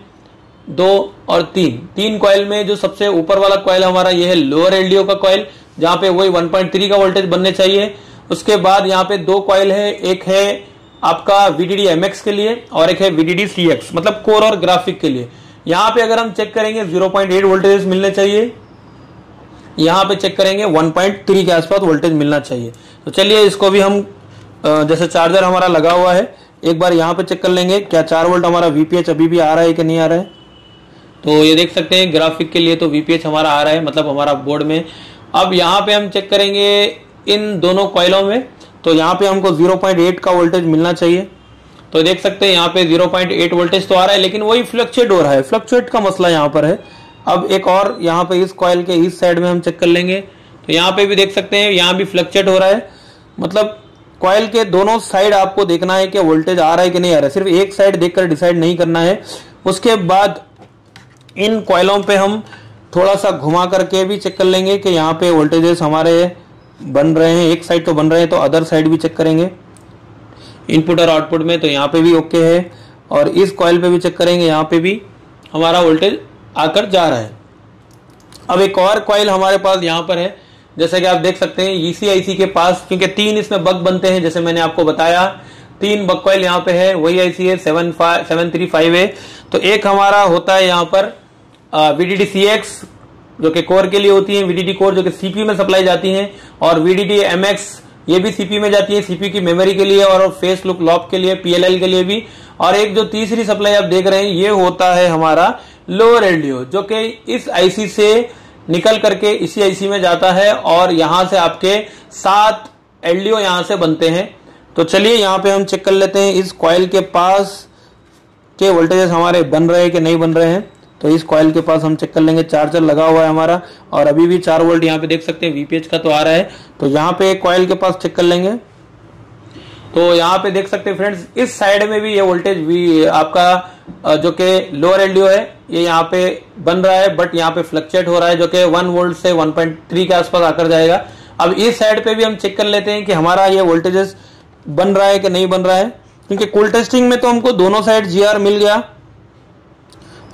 दो और तीन। तीन कॉयल में जो सबसे ऊपर वाला कॉयल हमारा, ये है लोअर एलडीओ का कॉयल जहाँ पे वही 1.3 का वोल्टेज बनने चाहिए। उसके बाद यहाँ पे दो कॉयल है, एक है आपका VDD MX के लिए और एक है VDD CX मतलब कोर और ग्राफिक के लिए। यहाँ पे अगर हम चेक करेंगे 0.8 वोल्टेज मिलने चाहिए। यहाँ पे चेक करेंगे 1.3 के आसपास वोल्टेज मिलना चाहिए। तो चलिए इसको भी हम जैसे चार्जर हमारा लगा हुआ है, एक बार यहाँ पे चेक कर लेंगे, क्या चार वोल्ट हमारा वीपीएच अभी भी आ रहा है कि नहीं आ रहा है? तो ये देख सकते हैं ग्राफिक के लिए तो वीपीएच हमारा आ रहा है मतलब हमारा बोर्ड में। अब यहाँ पे हम चेक करेंगे इन दोनों कॉयलों में तो यहाँ पे हमको 0.8 का वोल्टेज मिलना चाहिए। तो देख सकते हैं यहाँ पे 0.8 वोल्टेज तो आ रहा है, लेकिन वही फ्लक्चुएट हो रहा है। फ्लक्चुएट का मसला यहाँ पर है। अब एक और यहाँ पे इस कॉयल के इस साइड में हम चेक कर लेंगे। तो यहाँ पे भी देख सकते हैं, यहाँ भी फ्लक्चुएट हो रहा है। मतलब कॉयल के दोनों साइड आपको देखना है कि वोल्टेज आ रहा है कि नहीं आ रहा है। सिर्फ़ एक साइड देखकर डिसाइड नहीं करना है। उसके बाद इन कॉयलों पे हम थोड़ा सा घुमा करके भी चेक कर लेंगे कि यहाँ पे वोल्टेजेस हमारे बन रहे हैं, एक साइड तो बन रहे हैं तो अदर साइड भी चेक करेंगे। इनपुट और आउटपुट में तो यहाँ पे भी ओके है, और इस कॉयल पे भी चेक करेंगे, यहाँ पे भी हमारा वोल्टेज आकर जा रहा है। अब एक और कॉयल हमारे पास यहाँ पर है, जैसे कि आप देख सकते हैं ईसीआईसी के पास, क्योंकि तीन इसमें बग बनते हैं, जैसे मैंने आपको बताया, तीन बग कॉइल यहाँ पे है, वही आईसी है seven five seven three five है तो एक हमारा होता है यहाँ पर वीडीडी सी एक्स जो कि कोर के लिए होती है वीडीडी कोर जो कि सीपीयू में सप्लाई जाती है, और वीडीडी एमएक्स ये भी सीपी में जाती है सीपी की मेमोरी के लिए और फेस लुक लॉक के लिए पीएलएल के लिए भी। और एक जो तीसरी सप्लाई आप देख रहे हैं, ये होता है हमारा लोअर एलडीओ जो कि इस आईसी से निकल करके इसी आईसी में जाता है और यहाँ से आपके सात एलडीओ यहाँ से बनते हैं। तो चलिए यहाँ पे हम चेक कर लेते हैं, इस कॉयल के पास के वोल्टेजेस हमारे बन रहे हैं कि नहीं बन रहे हैं। तो इस कॉयल के पास हम चेक कर लेंगे चार्जर लगा हुआ है हमारा, और अभी भी चार वोल्ट यहाँ पे देख सकते हैं वीपीएच का तो आ रहा है। तो यहाँ पे कॉयल के पास चेक कर लेंगे। तो यहाँ पे देख सकते हैं फ्रेंड्स इस साइड में भी ये वोल्टेज भी आपका जो कि लोअर एलडीओ है, ये यहाँ पे बन रहा है बट यहाँ पे फ्लक्चुएट हो रहा है, जो कि वन वोल्ट से 1.3 के आसपास आकर जाएगा। अब इस साइड पे भी हम चेक कर लेते हैं कि हमारा ये वोल्टेजेस बन रहा है कि नहीं बन रहा है, क्योंकि कूल टेस्टिंग में तो हमको दोनों साइड जीआर मिल गया।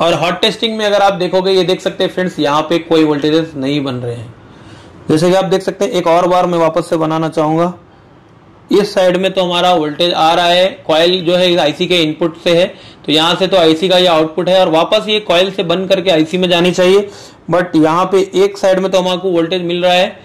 और हॉट टेस्टिंग में अगर आप देखोगे, ये देख सकते हैं फ्रेंड्स यहाँ पे कोई वोल्टेजेस नहीं बन रहे हैं। जैसे कि आप देख सकते हैं, एक और बार मैं वापस से बनाना चाहूँगा। इस साइड में तो हमारा वोल्टेज आ रहा है कॉयल जो है आईसी के इनपुट से है। तो यहाँ से तो आईसी का ये आउटपुट है और वापस ये कॉयल से बंद करके आईसी में जानी चाहिए। बट यहाँ पे एक साइड में तो हमारे वोल्टेज मिल रहा है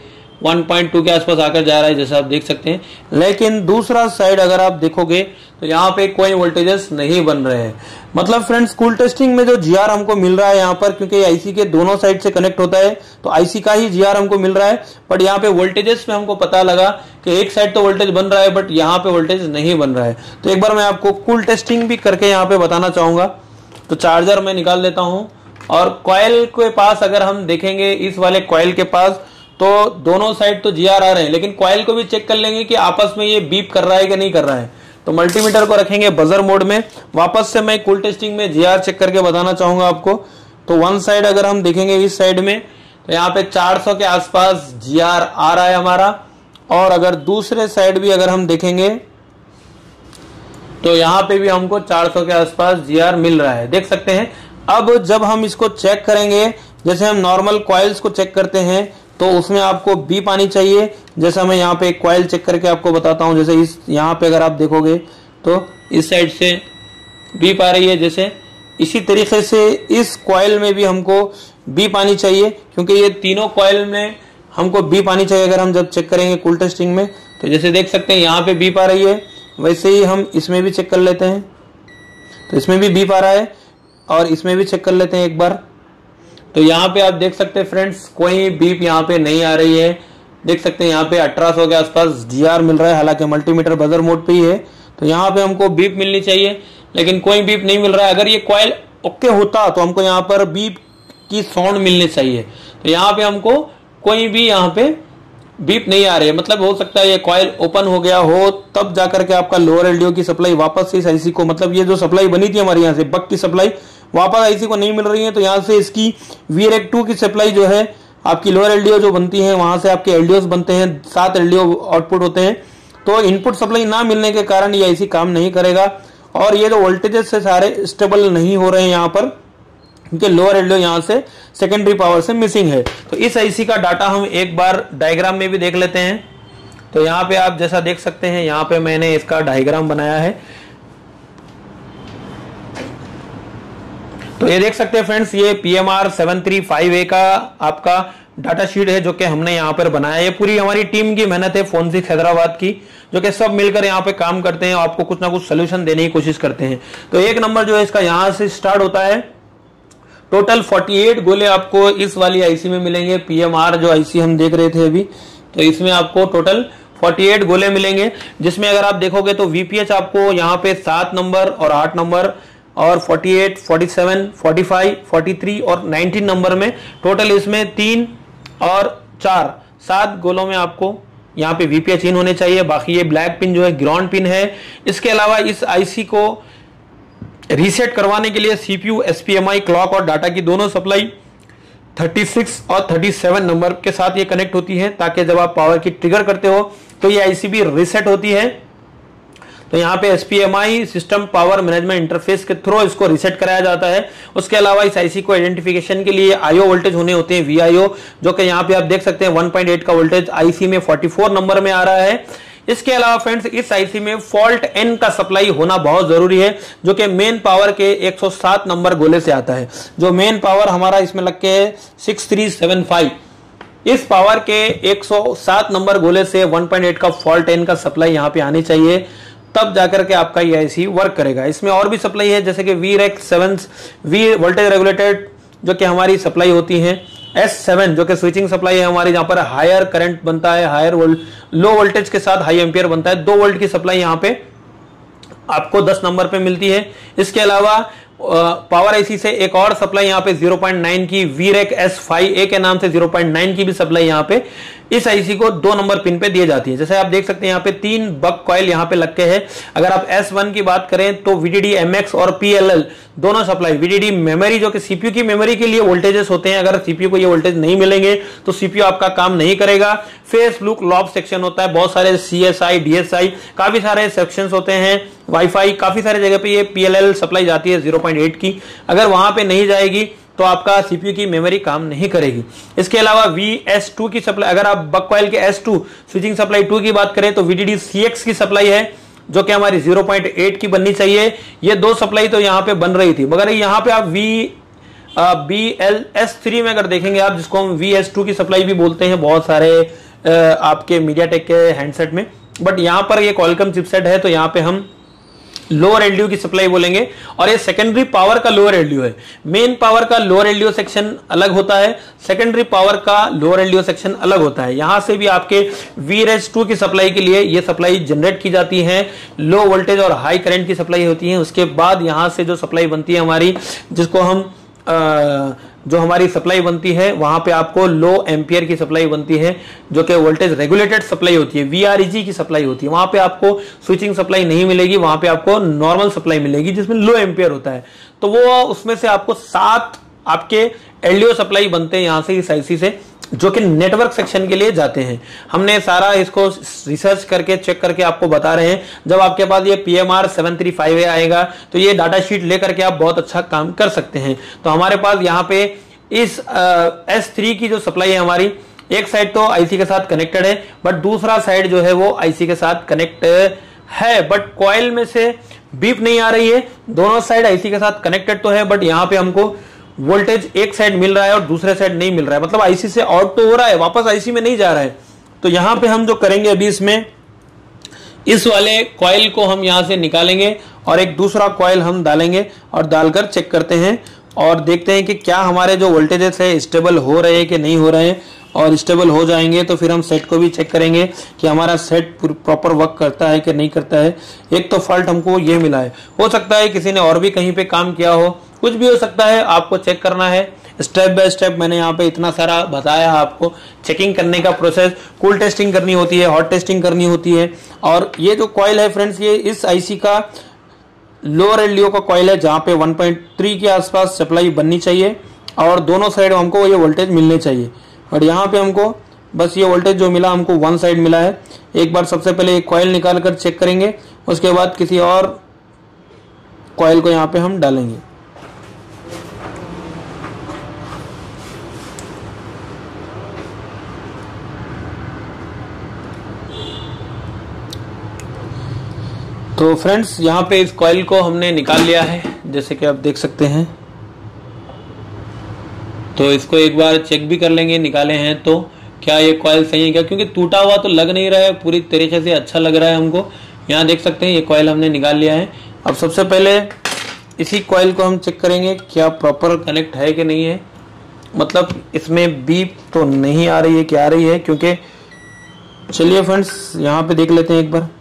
1.2 के आसपास आकर जा रहा है, जैसे आप देख सकते हैं। लेकिन दूसरा साइड अगर आप देखोगे तो यहाँ पे कोई वोल्टेजेस नहीं बन रहे हैं। मतलब फ्रेंड्स कूल टेस्टिंग में जो जीआर हमको मिल रहा है यहाँ पर, क्योंकि आईसी के दोनों साइड से कनेक्ट होता है तो आईसी का ही जीआर हमको मिल रहा है बट यहाँ पे वोल्टेजेस में हमको पता लगा कि एक साइड तो वोल्टेज बन रहा है बट यहाँ पे वोल्टेज नहीं बन रहा है। तो एक बार मैं आपको कूल टेस्टिंग भी करके यहाँ पे बताना चाहूँगा। तो चार्जर मैं निकाल देता हूँ, और कॉयल के पास अगर हम देखेंगे इस वाले कॉयल के पास तो दोनों साइड तो जीआर आ रहे हैं, लेकिन कॉयल को भी चेक कर लेंगे कि आपस में ये बीप कर रहा है कि नहीं कर रहा है। तो मल्टीमीटर को रखेंगे बजर मोड में। वापस से मैं कुल टेस्टिंग में जीआर चेक करके बताना चाहूँगा आपको। तो वन साइड अगर हम देखेंगे इस साइड में तो यहाँ पे 400 के आसपास जीआर आ रहा है हमारा। और अगर दूसरे साइड भी अगर हम देखेंगे तो यहाँ पे भी हमको 400 के आसपास जीआर मिल रहा है। देख सकते हैं। अब जब हम इसको चेक करेंगे, जैसे हम नॉर्मल कॉइल्स को चेक करते हैं तो उसमें आपको बी पानी चाहिए। जैसा मैं यहाँ पे एक कॉयल चेक करके आपको बताता हूँ, जैसे इस यहाँ पे अगर आप देखोगे तो इस साइड से बी पा रही है, जैसे इसी तरीके से इस कॉयल में भी हमको बी पानी चाहिए, क्योंकि ये तीनों कॉयल में हमको बी पानी चाहिए अगर हम जब चेक करेंगे कूल टेस्टिंग में। तो जैसे देख सकते हैं, यहाँ पे बी पा रही है, वैसे ही हम इसमें भी चेक कर लेते हैं। तो इसमें भी बी पा रहा है, और इसमें भी चेक कर लेते हैं एक बार। तो यहाँ पे आप देख सकते हैं फ्रेंड्स कोई बीप यहाँ पे नहीं आ रही है। देख सकते हैं यहाँ पे अठारह के आसपास जीआर मिल रहा है, हालाँकि मल्टीमीटर बजर मोड पे ही है। तो यहाँ पे हमको बीप मिलनी चाहिए, लेकिन कोई बीप नहीं मिल रहा है। अगर ये कॉयल ओके होता तो हमको यहाँ पर बीप की साउंड मिलनी चाहिए। तो यहाँ पे हमको कोई भी यहाँ पे बीप नहीं आ रही है। मतलब हो सकता है ये कॉयल ओपन हो गया हो, तब जाकर के आपका लोअर एलडीओ की सप्लाई वापस से इस आईसी को मतलब ये जो सप्लाई बनी थी हमारे यहाँ से, बक की सप्लाई वापस आईसी को नहीं मिल रही है तो यहाँ से इसकी वी टू की सप्लाई जो है, आपकी लोअर एलडीओ जो बनती है, वहाँ से आपके एलडीओ बनते हैं, सात एलडीओ आउटपुट होते हैं। तो इनपुट सप्लाई ना मिलने के कारण ये आईसी काम नहीं करेगा और ये जो वोल्टेजेस से सारे स्टेबल नहीं हो रहे हैं यहाँ पर, क्योंकि लोअर एलडीओ यहाँ से सेकेंडरी पावर से मिसिंग है। तो इस आईसी का डाटा हम एक बार डायग्राम में भी देख लेते हैं। तो यहाँ पे आप जैसा देख सकते हैं, यहाँ पे मैंने इसका डायग्राम बनाया है। तो ये देख सकते हैं फ्रेंड्स ये P M R seven three five A का आपका डाटा शीट है जो कि हमने यहाँ पर बनाया ये पूरी हमारी टीम की मेहनत है फ़ोन सिक्स हैदराबाद की, जो कि सब मिलकर यहाँ पे काम करते हैं आपको कुछ ना कुछ सोल्यूशन देने की कोशिश करते हैं। तो एक नंबर जो है इसका यहाँ से स्टार्ट होता है। टोटल 48 गोले आपको इस वाली आईसी में मिलेंगे। पीएमआर जो आईसी हम देख रहे थे अभी तो इसमें आपको टोटल 48 गोले मिलेंगे, जिसमें अगर आप देखोगे तो वीपीएच आपको यहाँ पे सात नंबर और आठ नंबर और 48, 47, 45, 43 और 19 नंबर में टोटल इसमें तीन और चार सात गोलों में आपको यहाँ पे वीपीएच इन होने चाहिए। बाकी ये ब्लैक पिन जो है ग्राउंड पिन है। इसके अलावा इस आईसी को रीसेट करवाने के लिए सीपीयू एसपीएमआई क्लॉक और डाटा की दोनों सप्लाई 36 और 37 नंबर के साथ ये कनेक्ट होती है ताकि जब आप पावर की ट्रिगर करते हो तो ये आईसी भी रीसेट होती है। तो यहाँ पे SPMI system power management interface के थ्रू इसको रिसेट कराया जाता है। उसके अलावा इस आईसी को आइडेंटिफिकेशन के लिए आईओ वोल्टेज होने होते हैं वीआईओ जो कि यहाँ पे आप देख सकते हैं 1.8 का वोल्टेज आईसी में 44 नंबर में आ रहा है। इसके अलावा फ्रेंड्स इस आईसी में फॉल्ट एन का सप्लाई होना बहुत ज़रूरी है, जो कि मेन पावर के 107 नंबर गोले से आता है। जो मेन पावर हमारा इसमें लग के है 6375 इस पावर के 107 नंबर गोले से 1.8 का फॉल्ट एन का सप्लाई यहाँ पे आनी चाहिए। तब जाकर के आपका ये आईसी वर्क करेगा। इसमें और भी सप्लाई है, जैसे कि V rake seven V voltage regulated जो कि हमारी सप्लाई होती है। एस सेवन जो कि स्विचिंग सप्लाई है हमारी, जहाँ पर हायर करंट बनता है हायर वोल्ट लो वोल्टेज के साथ हाई एम्पियर बनता है। दो वोल्ट की सप्लाई यहाँ पे आपको 10 नंबर पे मिलती है। इसके अलावा पावर आईसी से एक और सप्लाई यहाँ पे 0.9 की वीरेक एस फाइव ए के नाम से 0.9 की भी सप्लाई यहाँ पे इस आईसी को दो नंबर पिन पे दी जाती है। जैसे आप देख सकते हैं यहाँ पे तीन बक कॉयल यहाँ पे लग के है। अगर आप S1 की बात करें तो VDD MX और PLL दोनों सप्लाई वीडीडी मेमोरी जो कि सीपीयू की मेमोरी के लिए वोल्टेजेस होते हैं। अगर सीपीयू को ये वोल्टेज नहीं मिलेंगे तो सीपीयू आपका काम नहीं करेगा। फेस लुक लॉब सेक्शन होता है। बहुत सारे सी एस आई डीएसआई काफ़ी सारे सेक्शन होते हैं। वाईफाई काफ़ी सारे जगह पे ये पीएलएल सप्लाई जाती है 0.8 की। अगर वहाँ पे नहीं जाएगी तो आपका सीपीयू की मेमोरी काम नहीं करेगी। इसके अलावा वी एस टू की सप्लाई अगर आप बकवाइल के S two switching supply two की बात करें तो वीडीडी सी एक्स की सप्लाई है, जो कि हमारी 0.8 की बननी चाहिए। ये दो सप्लाई तो यहाँ पे बन रही थी। मगर यहाँ पे आप V B L S three में अगर देखेंगे आप, जिसको हम वी एस टू की सप्लाई भी बोलते हैं, बहुत सारे आपके मीडिया टेक के हैंडसेट में। बट यहाँ पर ये कॉलकम चिपसेट है तो यहाँ पे हम लोअर एलडीओ की सप्लाई बोलेंगे। और ये सेकेंडरी पावर का लोअर एलडीओ है। मेन पावर का लोअर एलडीओ सेक्शन अलग होता है। सेकेंडरी पावर का लोअर एलडीओ सेक्शन अलग होता है। यहाँ से भी आपके वीरेज टू की सप्लाई के लिए ये सप्लाई जनरेट की जाती है। लो वोल्टेज और हाई करंट की सप्लाई होती है। उसके बाद यहाँ से जो सप्लाई बनती है हमारी जिसको हम आ, जो हमारी सप्लाई बनती है, वहाँ पे आपको लो एम्पियर की सप्लाई बनती है, जो कि वोल्टेज रेगुलेटेड सप्लाई होती है वीआरईजी की सप्लाई होती है। वहाँ पे आपको स्विचिंग सप्लाई नहीं मिलेगी, वहाँ पे आपको नॉर्मल सप्लाई मिलेगी, जिसमें लो एम्पियर होता है। तो वो, उसमें से आपको सात आपके एलडीओ सप्लाई बनते हैं यहाँ से, इस आईसी से, जो कि नेटवर्क सेक्शन के लिए जाते हैं। हमने सारा इसको रिसर्च करके चेक करके आपको बता रहे हैं। जब आपके पास ये P M R seven three five A आएगा तो ये डाटा शीट लेकर के आप बहुत अच्छा काम कर सकते हैं। तो हमारे पास यहाँ पे इस एस थ्री की जो सप्लाई है हमारी, एक साइड तो आईसी के साथ कनेक्टेड है बट दूसरा साइड जो है वो आईसी के साथ कनेक्ट है। बट कॉयल में से बीप नहीं आ रही है, दोनों साइड आईसी के साथ कनेक्टेड तो है बट यहाँ पे हमको वोल्टेज एक साइड मिल रहा है और दूसरे साइड नहीं मिल रहा है। मतलब आईसी से आउट तो हो रहा है, वापस आईसी में नहीं जा रहा है। तो यहाँ पे हम जो करेंगे अभी इसमें, इस वाले कॉयल को हम यहाँ से निकालेंगे और एक दूसरा कॉयल हम डालेंगे और डालकर चेक करते हैं। और देखते हैं कि क्या हमारे जो वोल्टेजेस है स्टेबल हो रहे हैं कि नहीं हो रहे हैं। और स्टेबल हो जाएँगे तो फिर हम सेट को भी चेक करेंगे कि हमारा सेट प्रॉपर वर्क करता है कि नहीं करता है। एक तो फॉल्ट हमको ये मिला है। हो सकता है किसी ने और भी कहीं पे काम किया हो। कुछ भी हो सकता है, आपको चेक करना है। स्टेप बाय स्टेप मैंने यहाँ पे इतना सारा बताया आपको। चेकिंग करने का प्रोसेस कूल टेस्टिंग करनी होती है हॉट टेस्टिंग करनी होती है। और ये जो कॉयल है फ्रेंड्स ये इस आईसी का लोअर एलडीओ का कॉयल है, जहाँ पे 1.3 के आसपास सप्लाई बननी चाहिए और दोनों साइड हमको ये वोल्टेज मिलने चाहिए। और यहाँ पे हमको बस ये वोल्टेज जो मिला, हमको वन साइड मिला है। एक बार सबसे पहले कॉयल निकाल कर चेक करेंगे, उसके बाद किसी और कॉयल को यहाँ पे हम डालेंगे। तो फ्रेंड्स, यहाँ पे इस कॉइल को हमने निकाल लिया है, जैसे कि आप देख सकते हैं। तो इसको एक बार चेक भी कर लेंगे, निकाले हैं तो क्या ये कॉयल सही है क्या? क्योंकि टूटा हुआ तो लग नहीं रहा है, पूरी तरीके से अच्छा लग रहा है हमको। यहाँ देख सकते हैं, ये कॉयल हमने निकाल लिया है। अब सबसे पहले इसी कॉयल को हम चेक करेंगे, क्या प्रॉपर कनेक्ट है कि नहीं है। मतलब इसमें बीप तो नहीं आ रही है, क्या आ रही है? क्योंकि, चलिए फ्रेंड्स, यहाँ पे देख लेते हैं एक बार।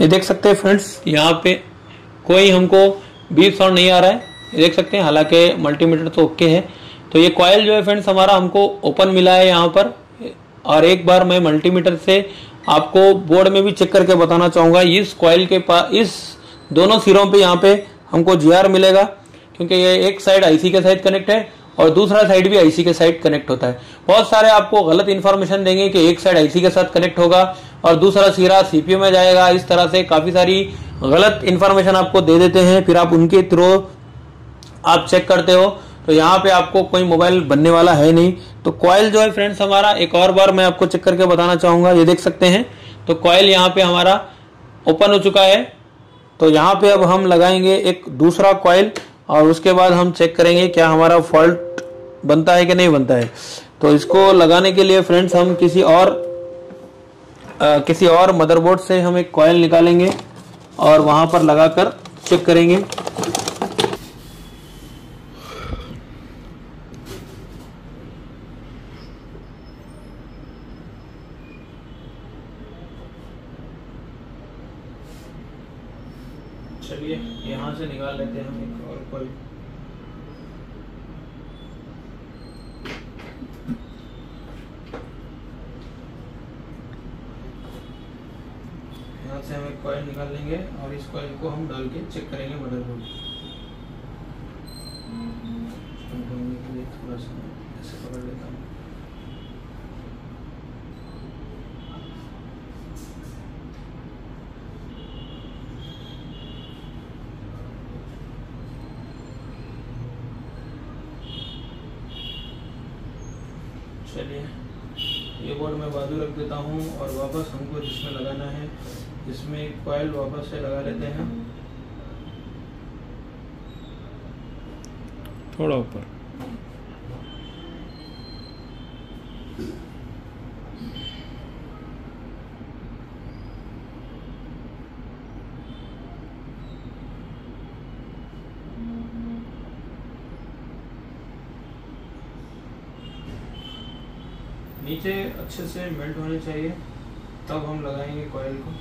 ये देख सकते हैं फ्रेंड्स यहाँ पे कोई हमको बीप साउंड नहीं आ रहा है। ये देख सकते हैं, हालाँकि मल्टीमीटर तो ओके है। तो ये कॉयल जो है फ्रेंड्स हमारा हमको ओपन मिला है यहाँ पर। और एक बार मैं मल्टीमीटर से आपको बोर्ड में भी चेक करके बताना चाहूँगा, इस कॉयल के पास इस दोनों सिरों पे यहाँ पे हमको जीआर मिलेगा, क्योंकि ये एक साइड आईसी के साथ कनेक्ट है। और दूसरा साइड भी आईसी के साइड कनेक्ट होता है। बहुत सारे आपको गलत इन्फॉर्मेशन देंगे कि एक साइड आईसी के साथ कनेक्ट होगा और दूसरा सिरा सीपीयू में जाएगा। इस तरह से काफ़ी सारी गलत इन्फॉर्मेशन आपको दे देते हैं। फिर आप उनके थ्रू आप चेक करते हो। तो यहाँ पे आपको कोई मोबाइल बनने वाला है नहीं। तो कॉयल जो है फ्रेंड्स हमारा, एक और बार मैं आपको चेक करके बताना चाहूँगा। ये देख सकते हैं। तो कॉयल यहाँ पे हमारा ओपन हो चुका है। तो यहाँ पे अब हम लगाएँगे एक दूसरा कॉयल और उसके बाद हम चेक करेंगे क्या हमारा फॉल्ट बनता है कि नहीं बनता है? तो इसको लगाने के लिए फ्रेंड्स हम किसी और आ, किसी और मदरबोर्ड से हम एक कॉयल निकालेंगे और वहाँ पर लगाकर चेक करेंगे चलिए यहाँ से निकाल लेते हैं हम एक और कोई यहाँ से हम एक कॉइल निकाल लेंगे और इस कॉइल को हम डाल के चेक करेंगे मदरबोर्ड थोड़ा सा ऐसे पकड़ लेता हूँ चलिए ये बोर्ड मैं बाजू रख देता हूँ और वापस हमको जिसमें लगाना है इसमें कॉयल वापस से लगा लेते हैं। थोड़ा ऊपर। नीचे अच्छे से मेल्ट होने चाहिए तब हम लगाएँगे कॉयल को।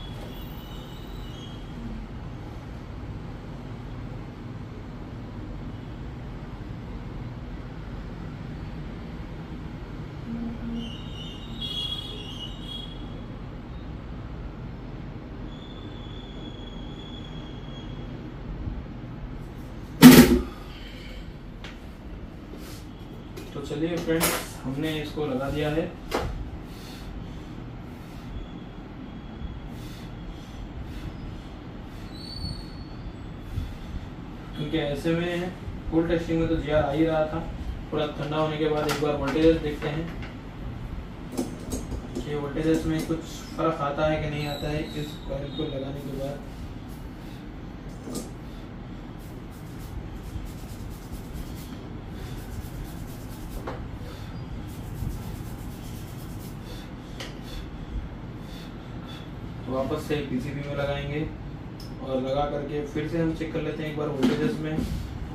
तो चलिए फ्रेंड्स हमने इसको लगा दिया है। क्योंकि ऐसे में फुल टेस्टिंग में तो जी आ ही रहा था। थोड़ा ठंडा होने के बाद एक बार वोल्टेज देखते हैं। कि वोल्टेज में कुछ फ़र्क आता है कि नहीं आता है, इस कॉइल को लगाने के बाद। वापस से पीसीबी में लगाएँगे और लगा करके फिर से हम चेक कर लेते हैं एक बार वोल्टेजेस में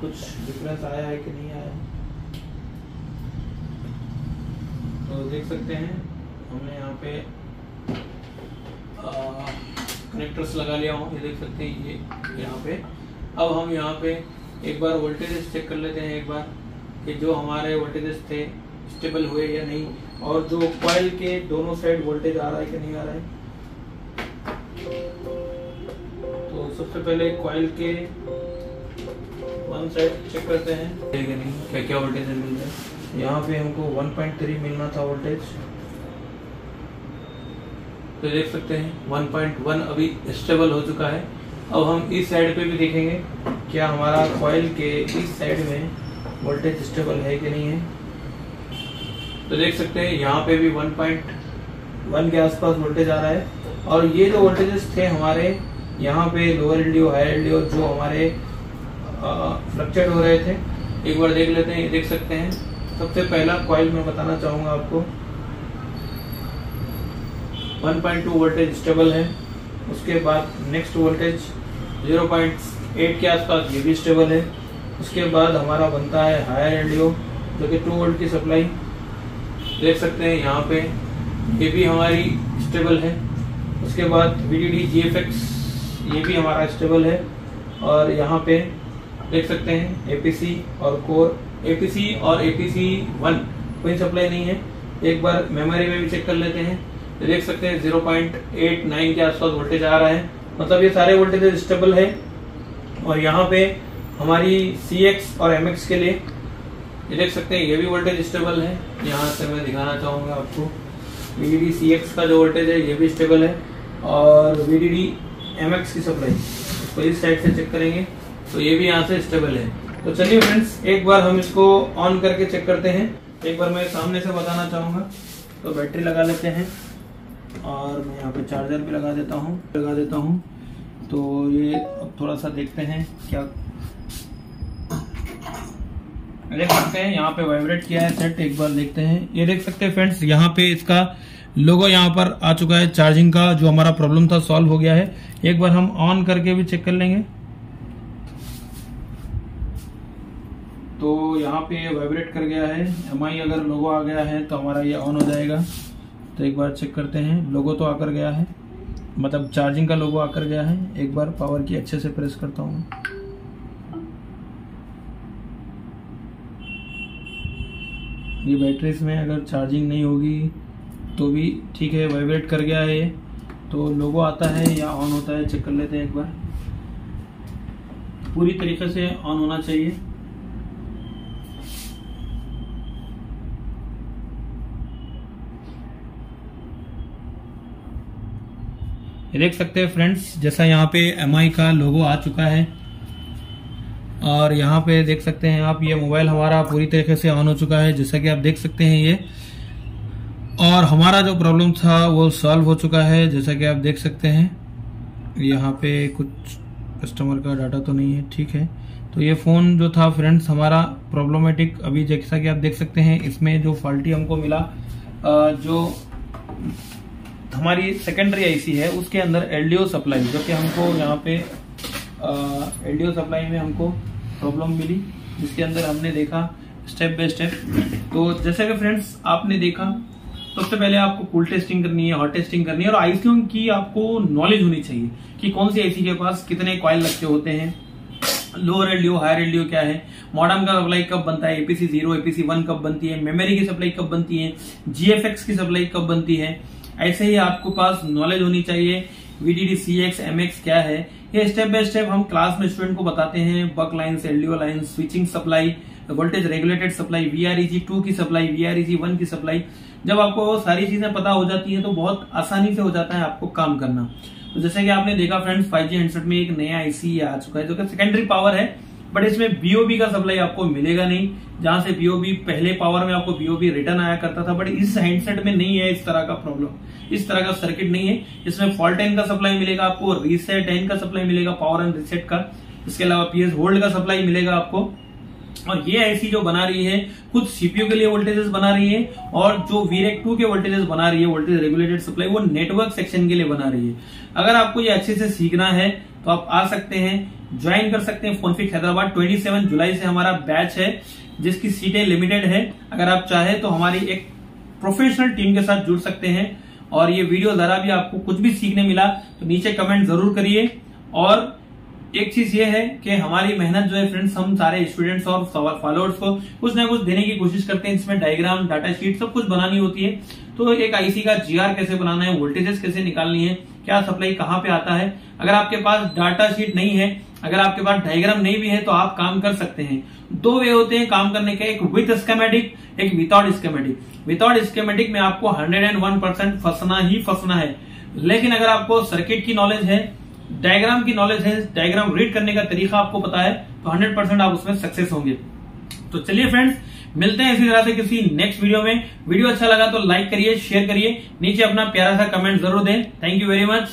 कुछ डिफरेंस आया है कि नहीं आया तो देख सकते हैं, हमने यहाँ पे कनेक्टर्स लगा लिया हूँ। ये देख सकते हैं, ये यहाँ पे। अब हम यहाँ पे एक बार वोल्टेजेस चेक कर लेते हैं एक बार कि जो हमारे वोल्टेजेस थे स्टेबल हुए या नहीं, और जो कॉइल के दोनों साइड वोल्टेज आ रहा है कि नहीं आ रहा है। सबसे पहले कॉइल के वन साइड चेक करते हैं। नहीं? क्या क्या वोल्टेज मिल रहा है? यहाँ पे हमको 1.3 मिलना था वोल्टेज तो देख सकते हैं 1.1 अभी स्टेबल हो चुका है। अब हम इस साइड पे भी देखेंगे क्या हमारा कॉइल के इस साइड में वोल्टेज स्टेबल है कि नहीं है। तो देख सकते हैं, यहाँ पे भी 1.1 के आसपास वोल्टेज आ रहा है। और ये जो वोल्टेजेस थे हमारे यहाँ पे लोअर एलडीओ हाई एलडीओ जो हमारे फ्लक्चुएट हो रहे थे, एक बार देख लेते हैं, देख सकते हैं। सबसे पहला कॉइल मैं बताना चाहूँगा आपको। 1.2 वोल्टेज स्टेबल है। उसके बाद नेक्स्ट वोल्टेज 0.8 के आसपास ये भी स्टेबल है। उसके बाद हमारा बनता है हायर एलडीओ जो कि 2 वोल्ट की सप्लाई देख सकते हैं यहाँ पे, ये भी हमारी स्टेबल है। उसके बाद वी डी ये भी हमारा स्टेबल है। और यहाँ पे देख सकते हैं एपीसी और कोर एपीसी और एपीसी वन कोई सप्लाई नहीं है। एक बार मेमोरी में भी चेक कर लेते हैं। तो देख सकते हैं 0.89 के आसपास वोल्टेज आ रहा है। मतलब ये सारे वोल्टेज स्टेबल है। और यहाँ पे हमारी सी एक्स और एम एक्स के लिए ये देख सकते हैं, ये भी वोल्टेज स्टेबल है। यहाँ से मैं दिखाना चाहूँगा आपको। वी डी सी एक्स का जो वोल्टेज है, ये भी स्टेबल है। और V D D M X की सप्लाई इसको इस साइड से चेक करेंगे। तो ये भी यहाँ से स्टेबल है। तो चलिए फ्रेंड्स एक बार हम इसको ऑन करके चेक करते हैं। एक बार मैं सामने से बताना चाहूँगा। तो बैटरी लगा लेते हैं। और मैं यहाँ पे चार्जर भी लगा देता हूँ। लगा देता हूँ। तो ये अब थोड़ा सा देखते हैं क्या देख सकते हैं, यहाँ पे वाइब्रेट किया है सेट एक बार देखते हैं। ये देख सकते हैं फ्रेंड्स यहाँ पे इसका लोगो यहाँ पर आ चुका है। चार्जिंग का जो हमारा प्रॉब्लम था सॉल्व हो गया है। एक बार हम ऑन करके भी चेक कर लेंगे। तो यहाँ पे वाइब्रेट कर गया है। एमआई अगर लोगो आ गया है तो हमारा ये ऑन हो जाएगा। तो एक बार चेक करते हैं। लोगो तो आकर गया है। मतलब चार्जिंग का लोगो आकर गया है। एक बार पावर की अच्छे से प्रेस करता हूँ। ये बैटरीज में अगर चार्जिंग नहीं होगी तो भी ठीक है वाइब्रेट कर गया है ये। तो लोगो आता है, या ऑन होता है चेक कर लेते हैं एक बार। पूरी तरीके से ऑन होना चाहिए। ये देख सकते हैं फ्रेंड्स जैसा यहाँ पे एमआई का लोगो आ चुका है। और यहाँ पे देख सकते हैं आप, ये मोबाइल हमारा पूरी तरीके से ऑन हो चुका है, जैसा कि आप देख सकते हैं ये। और हमारा जो प्रॉब्लम था, वो सॉल्व हो चुका है। जैसा कि आप देख सकते हैं, यहाँ पे कुछ कस्टमर का डाटा तो नहीं है, ठीक है। तो ये फ़ोन जो था फ्रेंड्स हमारा प्रॉब्लमेटिक अभी जैसा कि आप देख सकते हैं, इसमें जो फॉल्टी हमको मिला जो हमारी सेकेंडरी आईसी है, उसके अंदर एलडीओ सप्लाई जो कि हमको यहाँ पे एलडीओ सप्लाई में हमको प्रॉब्लम मिली, जिसके अंदर हमने देखा स्टेप बाय स्टेप तो जैसे कि फ्रेंड्स आपने देखा सबसे पहले आपको कूल टेस्टिंग करनी है हॉट टेस्टिंग करनी है और आईसीओ की आपको नॉलेज होनी चाहिए कि कौन सी आईसी के पास कितने कॉयल रखे होते हैं। लोअर एलडीओ हायर एलडीओ क्या है? मॉडर्न का सप्लाई कब बनता है? एपीसी ज़ीरो एपीसी वन कब बनती है? मेमोरी की सप्लाई कब बनती है? जीएफएक्स की सप्लाई कब बनती है? ऐसे ही आपको पास नॉलेज होनी चाहिए। VDD C X M X क्या है? ये स्टेप बाय स्टेप हम क्लास में स्टूडेंट को बताते हैं। Buck lines LDO line switching supply voltage regulated supply VREG two की सप्लाई वीआरईजी वन की सप्लाई जब आपको सारी चीज़ें पता हो जाती है तो बहुत आसानी से हो जाता है आपको काम करना। तो जैसे कि आपने देखा फ्रेंड्स फाइव जी हैंडसेट में एक नया आईसी आ चुका है, जो कि सेकेंडरी पावर है बट इसमें बीओबी का सप्लाई आपको मिलेगा नहीं, जहाँ से बीओबी पहले पावर में आपको बीओबी रिटर्न आया करता था बट इस हैंडसेट में नहीं है इस तरह का प्रॉब्लम इस तरह का सर्किट नहीं है, इसमें फॉल्ट एन का सप्लाई मिलेगा आपको रीसेट एन का सप्लाई मिलेगा पावर एंड रिसेट का। इसके अलावा पीएस होल्ड का सप्लाई मिलेगा आपको। और ये आईसी जो बना रही है खुद सीपीयू के लिए वोल्टेजेस बना रही है और जो वीरेक टू के वोल्टेजेस बना रही है वोल्टेज रेगुलेटेड सप्लाई वो नेटवर्क सेक्शन के लिए बना रही है। अगर आपको ये अच्छे से सीखना है तो आप आ सकते हैं ज्वाइन कर सकते हैं फोनफिक हैदराबाद। 27 जुलाई से हमारा बैच है, जिसकी सीटें लिमिटेड है। अगर आप चाहे तो हमारी एक प्रोफेशनल टीम के साथ जुड़ सकते हैं और ये वीडियो जरा भी आपको कुछ भी सीखने मिला तो नीचे कमेंट ज़रूर करिए और एक चीज़ ये है कि हमारी मेहनत जो है फ्रेंड्स हम सारे स्टूडेंट्स और फॉलोअर्स को कुछ ना कुछ देने की कोशिश करते हैं। इसमें डायग्राम डाटा शीट सब कुछ बनानी होती है। तो एक आईसी का जीआर कैसे बनाना है वोल्टेजेस कैसे निकालनी है, क्या सप्लाई कहाँ पे आता है? अगर आपके पास डाटा शीट नहीं है, अगर आपके पास डायग्राम नहीं भी है तो आप काम कर सकते हैं। दो वे होते हैं काम करने के, एक विथ स्केमेटिक एक विदाउट स्केमेटिक विदाउट स्केमेटिक में आपको 101 परसेंट फंसना ही फंसना है। लेकिन अगर आपको सर्किट की नॉलेज है डायग्राम की नॉलेज है, डायग्राम रीड करने का तरीका आपको पता है तो 100 परसेंट आप उसमें सक्सेस होंगे। तो चलिए फ्रेंड्स मिलते हैं इसी तरह से किसी नेक्स्ट वीडियो में। वीडियो अच्छा लगा तो लाइक करिए शेयर करिए, नीचे अपना प्यारा सा कमेंट ज़रूर दें। Thank you very much